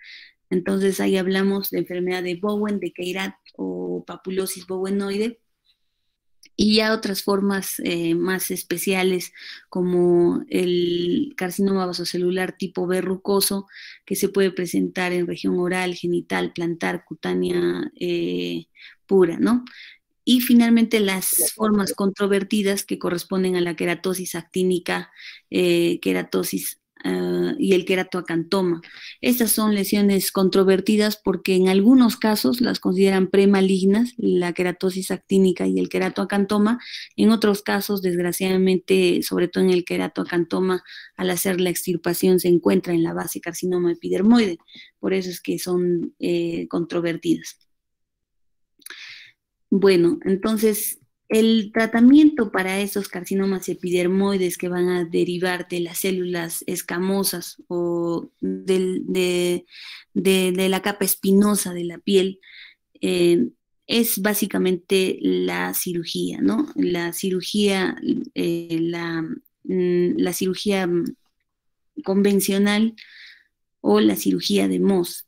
Entonces ahí hablamos de enfermedad de Bowen, de Keirat o papulosis bowenoide. Y ya otras formas eh, más especiales como el carcinoma vasocelular tipo verrucoso, que se puede presentar en región oral, genital, plantar, cutánea eh, pura, ¿no? Y finalmente las formas controvertidas que corresponden a la queratosis actínica, eh, queratosis Ah, y el queratoacantoma. Estas son lesiones controvertidas porque en algunos casos las consideran premalignas, la queratosis actínica y el queratoacantoma. En otros casos, desgraciadamente, sobre todo en el queratoacantoma, al hacer la extirpación se encuentra en la base carcinoma epidermoide. Por eso es que son eh, controvertidas. Bueno, entonces el tratamiento para esos carcinomas epidermoides que van a derivar de las células escamosas o de, la capa espinosa de la piel eh, es básicamente la cirugía, ¿no? La cirugía, eh, la, mm, la cirugía convencional o la cirugía de Moss.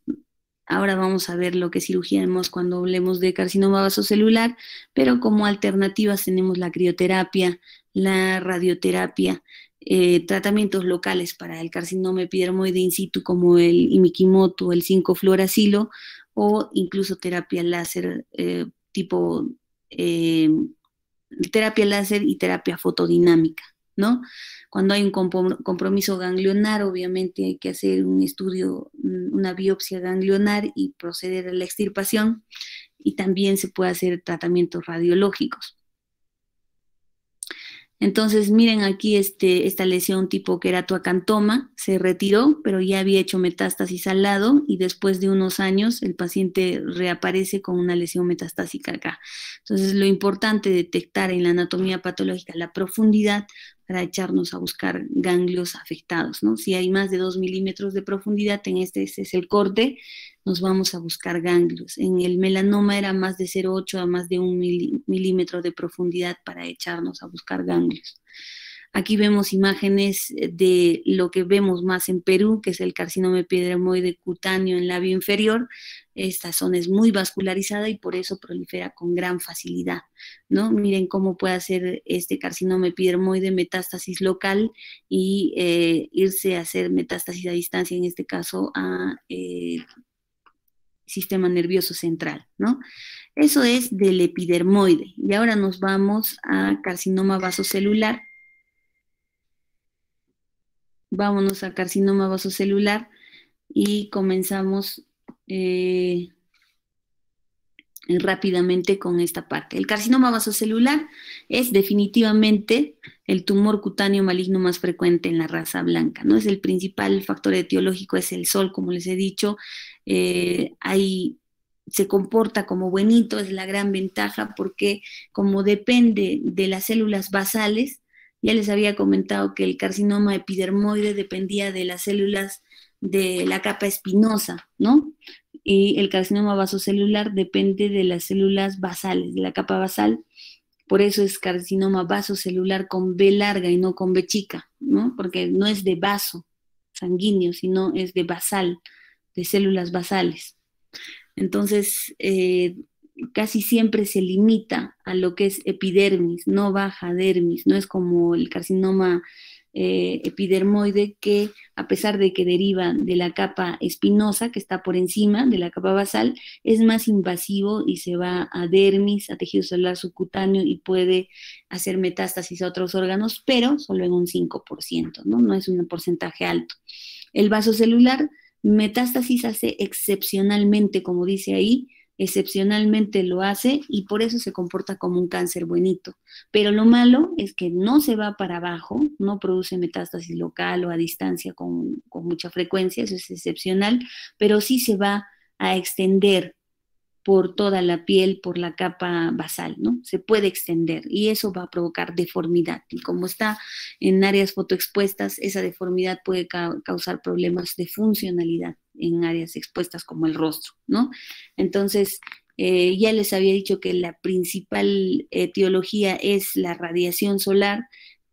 Ahora vamos a ver lo que es cirugía de Moss cuando hablemos de carcinoma vasocelular, pero como alternativas tenemos la crioterapia, la radioterapia, eh, tratamientos locales para el carcinoma epidermoide in situ como el imikimoto, el 5-fluoracilo o incluso terapia láser eh, tipo eh, terapia láser y terapia fotodinámica, ¿no? Cuando hay un compromiso ganglionar, obviamente hay que hacer un estudio, una biopsia ganglionar y proceder a la extirpación. y también se puede hacer tratamientos radiológicos. Entonces, miren aquí este, esta lesión tipo queratoacantoma, se retiró, pero ya había hecho metástasis al lado y después de unos años el paciente reaparece con una lesión metastásica acá. Entonces, lo importante detectar en la anatomía patológica la profundidad para echarnos a buscar ganglios afectados, ¿no? Si hay más de 2 milímetros de profundidad, en este, este, es el corte, nos vamos a buscar ganglios. En el melanoma era más de 0,8 a más de 1 milímetro de profundidad para echarnos a buscar ganglios. Aquí vemos imágenes de lo que vemos más en Perú, que es el carcinoma epidermoide cutáneo en labio inferior. Esta zona es muy vascularizada y por eso prolifera con gran facilidad, ¿no? Miren cómo puede hacer este carcinoma epidermoide metástasis local y eh, irse a hacer metástasis a distancia, en este caso a eh, sistema nervioso central, ¿no? Eso es del epidermoide. Y ahora nos vamos a carcinoma vasocelular vámonos a carcinoma vasocelular y comenzamos eh, rápidamente con esta parte. El carcinoma vasocelular es definitivamente el tumor cutáneo maligno más frecuente en la raza blanca, ¿no? Es el principal factor etiológico, es el sol, como les he dicho. Eh, se comporta como buenito, es la gran ventaja porque como depende de las células basales, ya les había comentado que el carcinoma epidermoide dependía de las células de la capa espinosa, ¿no? Y el carcinoma vasocelular depende de las células basales, de la capa basal. Por eso es carcinoma vasocelular con B larga y no con B chica, ¿no? Porque no es de vaso sanguíneo, sino es de basal, de células basales. Entonces, eh, casi siempre se limita a lo que es epidermis, no baja dermis, no es como el carcinoma eh, epidermoide que a pesar de que deriva de la capa espinosa que está por encima de la capa basal, es más invasivo y se va a dermis, a tejido celular subcutáneo y puede hacer metástasis a otros órganos, pero solo en un 5%, ¿no? No es un porcentaje alto. El vaso celular, metástasis hace excepcionalmente, como dice ahí, excepcionalmente lo hace y por eso se comporta como un cáncer buenito. Pero lo malo es que no se va para abajo, no produce metástasis local o a distancia con, mucha frecuencia, eso es excepcional, pero sí se va a extender por toda la piel, por la capa basal, ¿no? Se puede extender y eso va a provocar deformidad. Y como está en áreas fotoexpuestas, esa deformidad puede causar problemas de funcionalidad en áreas expuestas como el rostro, ¿no? Entonces, eh, ya les había dicho que la principal etiología es la radiación solar,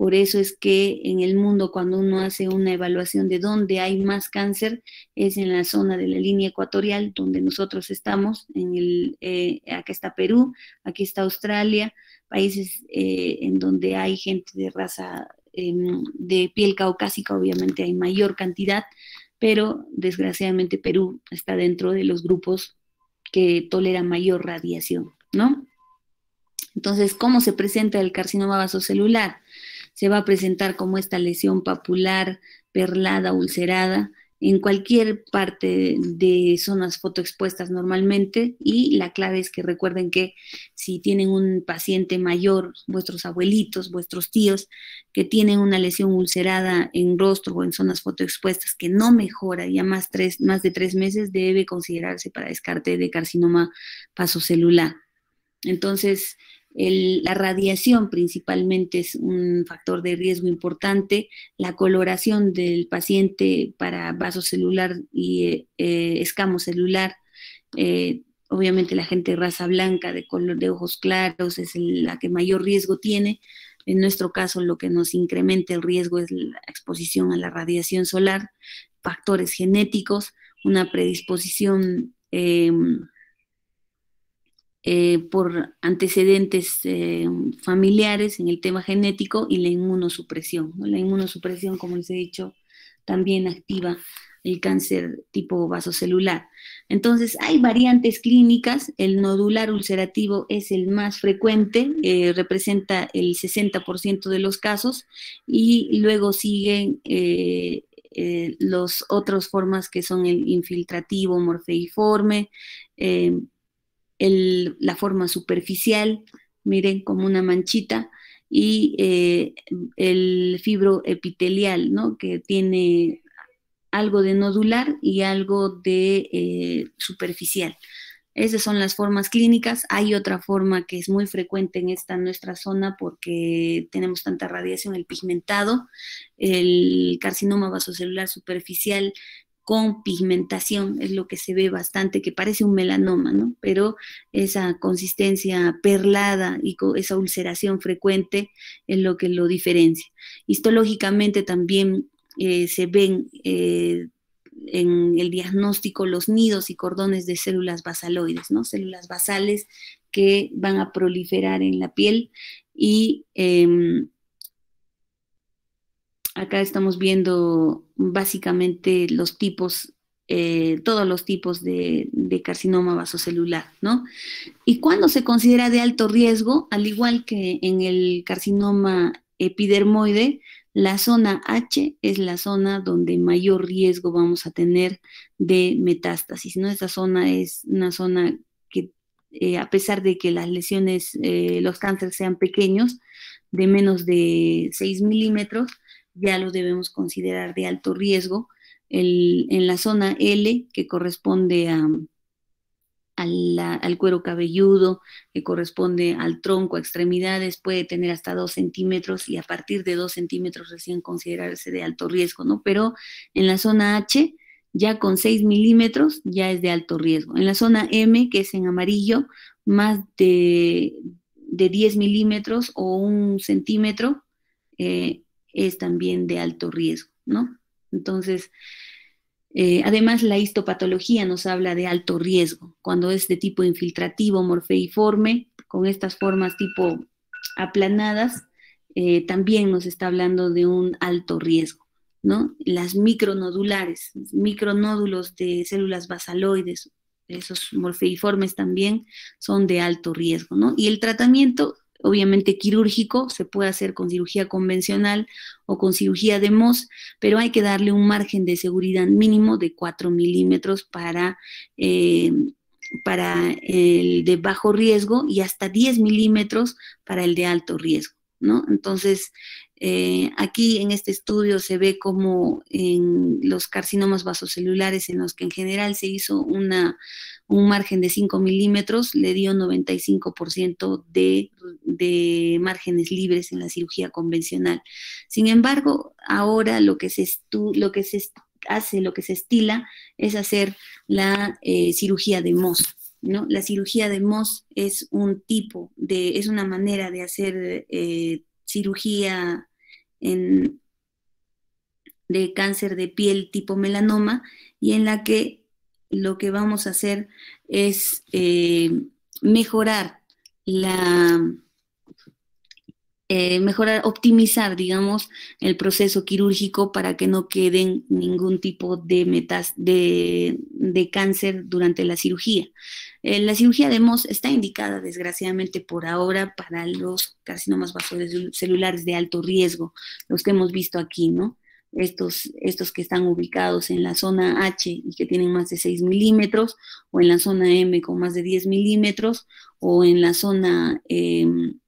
por eso es que en el mundo cuando uno hace una evaluación de dónde hay más cáncer, es en la zona de la línea ecuatorial donde nosotros estamos, en el, eh, acá está Perú, aquí está Australia, países eh, en donde hay gente de raza em, de piel caucásica, obviamente hay mayor cantidad, pero desgraciadamente Perú está dentro de los grupos que toleran mayor radiación, ¿no? Entonces, ¿cómo se presenta el carcinoma vasocelular? Se va a presentar como esta lesión papular, perlada, ulcerada, en cualquier parte de zonas fotoexpuestas normalmente y la clave es que recuerden que si tienen un paciente mayor, vuestros abuelitos, vuestros tíos, que tienen una lesión ulcerada en rostro o en zonas fotoexpuestas que no mejora ya más, tres, más de tres meses, debe considerarse para descarte de carcinoma vasocelular. Entonces, la radiación principalmente es un factor de riesgo importante, la coloración del paciente para vasocelular y eh, escamo celular, eh, obviamente la gente de raza blanca, de color de ojos claros, es la que mayor riesgo tiene. En nuestro caso, lo que nos incrementa el riesgo es la exposición a la radiación solar, factores genéticos, una predisposición em, eh, por antecedentes eh, familiares en el tema genético y la inmunosupresión. La inmunosupresión, como les he dicho, también activa el cáncer tipo vasocelular. Entonces, hay variantes clínicas, el nodular ulcerativo es el más frecuente, eh, representa el 60% de los casos, y luego siguen los otras formas que son el infiltrativo morfeiforme, la forma superficial, miren como una manchita, y eh, el fibroepitelial, ¿no? Que tiene algo de nodular y algo de eh, superficial. Esas son las formas clínicas. Hay otra forma que es muy frecuente en esta nuestra zona porque tenemos tanta radiación, el pigmentado, el carcinoma vasocelular superficial con pigmentación, es lo que se ve bastante, que parece un melanoma, ¿no? Pero esa consistencia perlada y esa ulceración frecuente es lo que lo diferencia. Histológicamente también eh, se ven eh, en el diagnóstico los nidos y cordones de células basaloides, ¿no? Células basales que van a proliferar en la piel y em, acá estamos viendo básicamente los tipos, eh, todos los tipos de, carcinoma vasocelular, ¿no? Y cuando se considera de alto riesgo, al igual que en el carcinoma epidermoide, la zona H es la zona donde mayor riesgo vamos a tener de metástasis, ¿no? Esta zona es una zona que, eh, a pesar de que las lesiones, eh, los cánceres sean pequeños, de menos de 6 milímetros, ya lo debemos considerar de alto riesgo. en la zona L, que corresponde a, al, cuero cabelludo, que corresponde al tronco, a extremidades, puede tener hasta dos centímetros y a partir de dos centímetros recién considerarse de alto riesgo, ¿no? Pero en la zona H, ya con 6 milímetros, ya es de alto riesgo. En la zona M, que es en amarillo, más de, de 10 milímetros o un centímetro, eh, es también de alto riesgo, ¿no? Entonces, eh, además, la histopatología nos habla de alto riesgo, cuando es de tipo infiltrativo, morfeiforme, con estas formas tipo aplanadas, eh, también nos está hablando de un alto riesgo, ¿no? Las micronodulares, micronódulos de células basaloides, esos morfeiformes también son de alto riesgo, ¿no? Y el tratamiento obviamente quirúrgico, se puede hacer con cirugía convencional o con cirugía de MOS, pero hay que darle un margen de seguridad mínimo de 4 milímetros para, eh, para el de bajo riesgo y hasta 10 milímetros para el de alto riesgo. ¿no? Entonces, eh, aquí en este estudio se ve como en los carcinomas vasocelulares en los que en general se hizo una, un margen de 5 milímetros, le dio 95% de, de márgenes libres en la cirugía convencional. Sin embargo, ahora lo que se, lo que se hace, lo que se estila es hacer la eh, cirugía de MOS. ¿no? La cirugía de MOS es un tipo de, es una manera de hacer eh, cirugía de cáncer de piel tipo melanoma y en la que lo que vamos a hacer es eh, mejorar la eh, mejorar, optimizar, digamos, el proceso quirúrgico para que no queden ningún tipo de metas de, cáncer durante la cirugía. Eh, la cirugía de MOS está indicada, desgraciadamente, por ahora para los carcinomas vasocelulares de alto riesgo, los que hemos visto aquí, ¿no? Estos, estos que están ubicados en la zona H y que tienen más de 6 milímetros, o en la zona M con más de 10 milímetros, o en la zona em,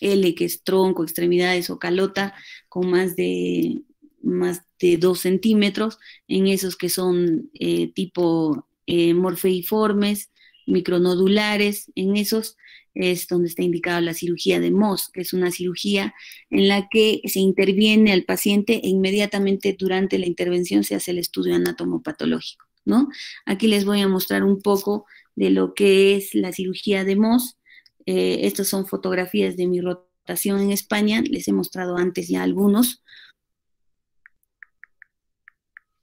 L, que es tronco, extremidades o calota, con más de, más de 2 centímetros, en esos que son eh, tipo eh, morfeiformes, micronodulares, en esos es donde está indicada la cirugía de MOS, que es una cirugía en la que se interviene al paciente e inmediatamente durante la intervención se hace el estudio anatomopatológico, ¿no? Aquí les voy a mostrar un poco de lo que es la cirugía de MOS. Eh, estas son fotografías de mi rotación en España, les he mostrado antes ya algunos.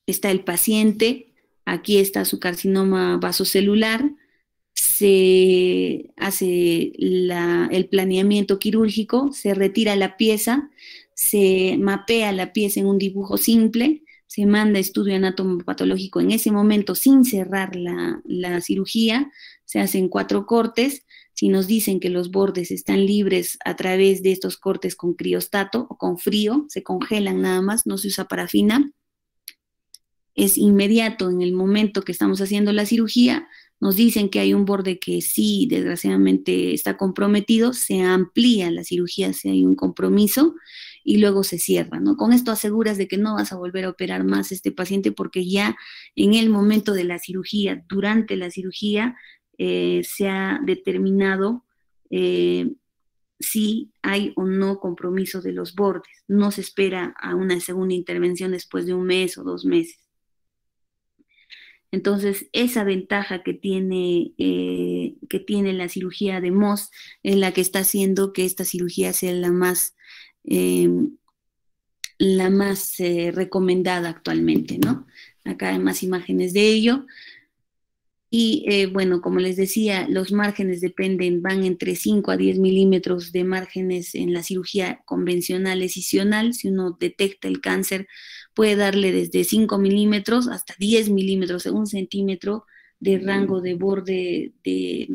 Está el paciente, aquí está su carcinoma vasocelular, se hace el planeamiento quirúrgico, se retira la pieza, se mapea la pieza en un dibujo simple, se manda estudio anatomopatológico en ese momento sin cerrar la, la cirugía, se hacen cuatro cortes, si nos dicen que los bordes están libres a través de estos cortes con criostato o con frío, se congelan nada más, no se usa parafina, es inmediato en el momento que estamos haciendo la cirugía, nos dicen que hay un borde que sí, desgraciadamente está comprometido, se amplía la cirugía si hay un compromiso y luego se cierra, ¿no? Con esto aseguras de que no vas a volver a operar más este paciente porque ya en el momento de la cirugía, durante la cirugía, eh, se ha determinado eh, si hay o no compromiso de los bordes. No se espera a una segunda intervención después de un mes o dos meses. Entonces, esa ventaja que tiene, eh, que tiene la cirugía de Moss es la que está haciendo que esta cirugía sea la más, em, la más eh, recomendada actualmente, ¿no? Acá hay más imágenes de ello. Y eh, bueno, como les decía, los márgenes dependen, van entre 5 a 10 milímetros de márgenes en la cirugía convencional escisional. Si uno detecta el cáncer, puede darle desde 5 milímetros hasta 10 milímetros, un centímetro de rango de borde de,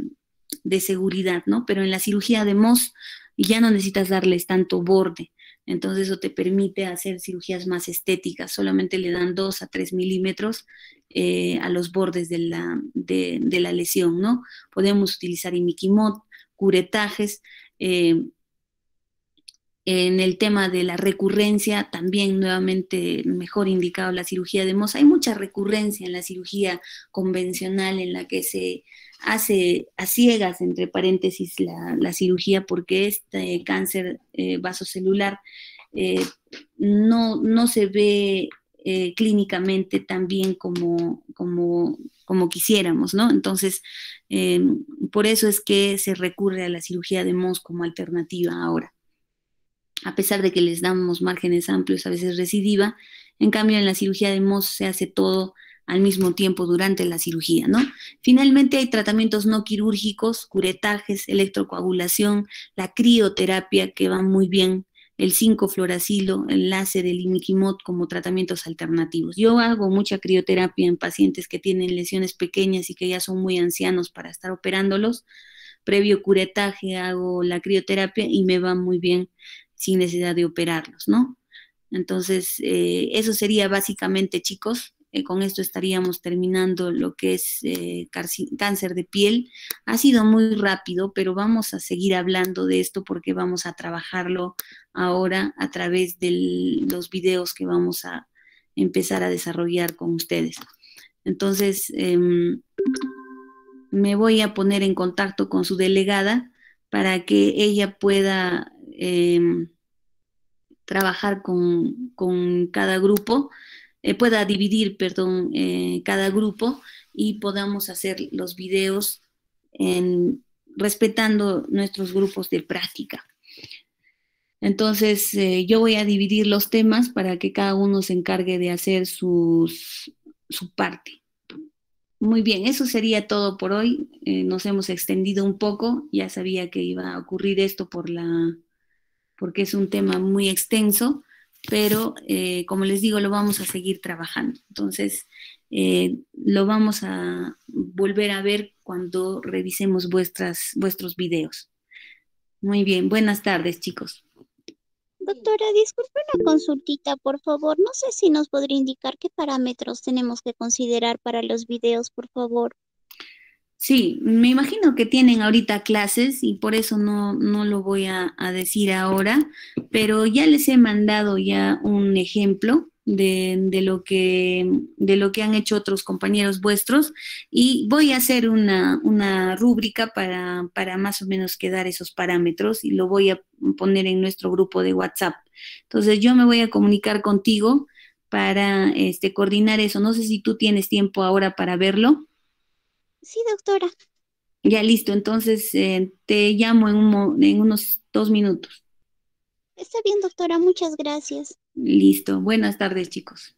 de seguridad, ¿no? Pero en la cirugía de MOS ya no necesitas darles tanto borde. Entonces eso te permite hacer cirugías más estéticas, solamente le dan 2 a 3 milímetros eh, a los bordes de la, de, la, lesión, ¿no? Podemos utilizar imiquimod, curetajes. Eh, en el tema de la recurrencia, también nuevamente mejor indicado la cirugía de Moss. Hay mucha recurrencia en la cirugía convencional en la que se hace a ciegas, entre paréntesis, la, cirugía porque este cáncer eh, vasocelular eh, no, no se ve eh, clínicamente tan bien como, como, como quisiéramos, ¿no? Entonces, por eso es que se recurre a la cirugía de MOS como alternativa ahora. A pesar de que les damos márgenes amplios, a veces recidiva, en cambio en la cirugía de MOS se hace todo al mismo tiempo durante la cirugía, ¿no? Finalmente hay tratamientos no quirúrgicos, curetajes, electrocoagulación, la crioterapia que va muy bien, el 5-fluoracilo, el láser, el imiquimod como tratamientos alternativos. Yo hago mucha crioterapia en pacientes que tienen lesiones pequeñas y que ya son muy ancianos para estar operándolos. Previo curetaje hago la crioterapia y me va muy bien sin necesidad de operarlos, ¿no? Entonces, eh, eso sería básicamente, chicos, eh, con esto estaríamos terminando lo que es eh, cáncer de piel. Ha sido muy rápido, pero vamos a seguir hablando de esto porque vamos a trabajarlo ahora a través de los videos que vamos a empezar a desarrollar con ustedes. Entonces, em, me voy a poner en contacto con su delegada para que ella pueda em, trabajar con, con cada grupo eh, pueda dividir, perdón, eh, cada grupo y podamos hacer los videos respetando nuestros grupos de práctica. Entonces, eh, yo voy a dividir los temas para que cada uno se encargue de hacer sus, su parte. Muy bien, eso sería todo por hoy. nos hemos extendido un poco. Ya sabía que iba a ocurrir esto por la, porque es un tema muy extenso pero eh, como les digo, lo vamos a seguir trabajando. Entonces, eh, lo vamos a volver a ver cuando revisemos vuestras, vuestros videos. Muy bien, buenas tardes, chicos. Doctora, disculpe una consultita, por favor. No sé si nos podría indicar qué parámetros tenemos que considerar para los videos, por favor. Sí, me imagino que tienen ahorita clases y por eso no, lo voy a, decir ahora, pero ya les he mandado ya un ejemplo de, lo que, de lo que han hecho otros compañeros vuestros y voy a hacer una, una rúbrica para, para más o menos quedar esos parámetros y lo voy a poner en nuestro grupo de WhatsApp. Entonces yo me voy a comunicar contigo para este, coordinar eso. No sé si tú tienes tiempo ahora para verlo. Sí, doctora. Ya listo, entonces eh, te llamo en, en unos dos minutos. Está bien, doctora, muchas gracias. Listo, buenas tardes, chicos.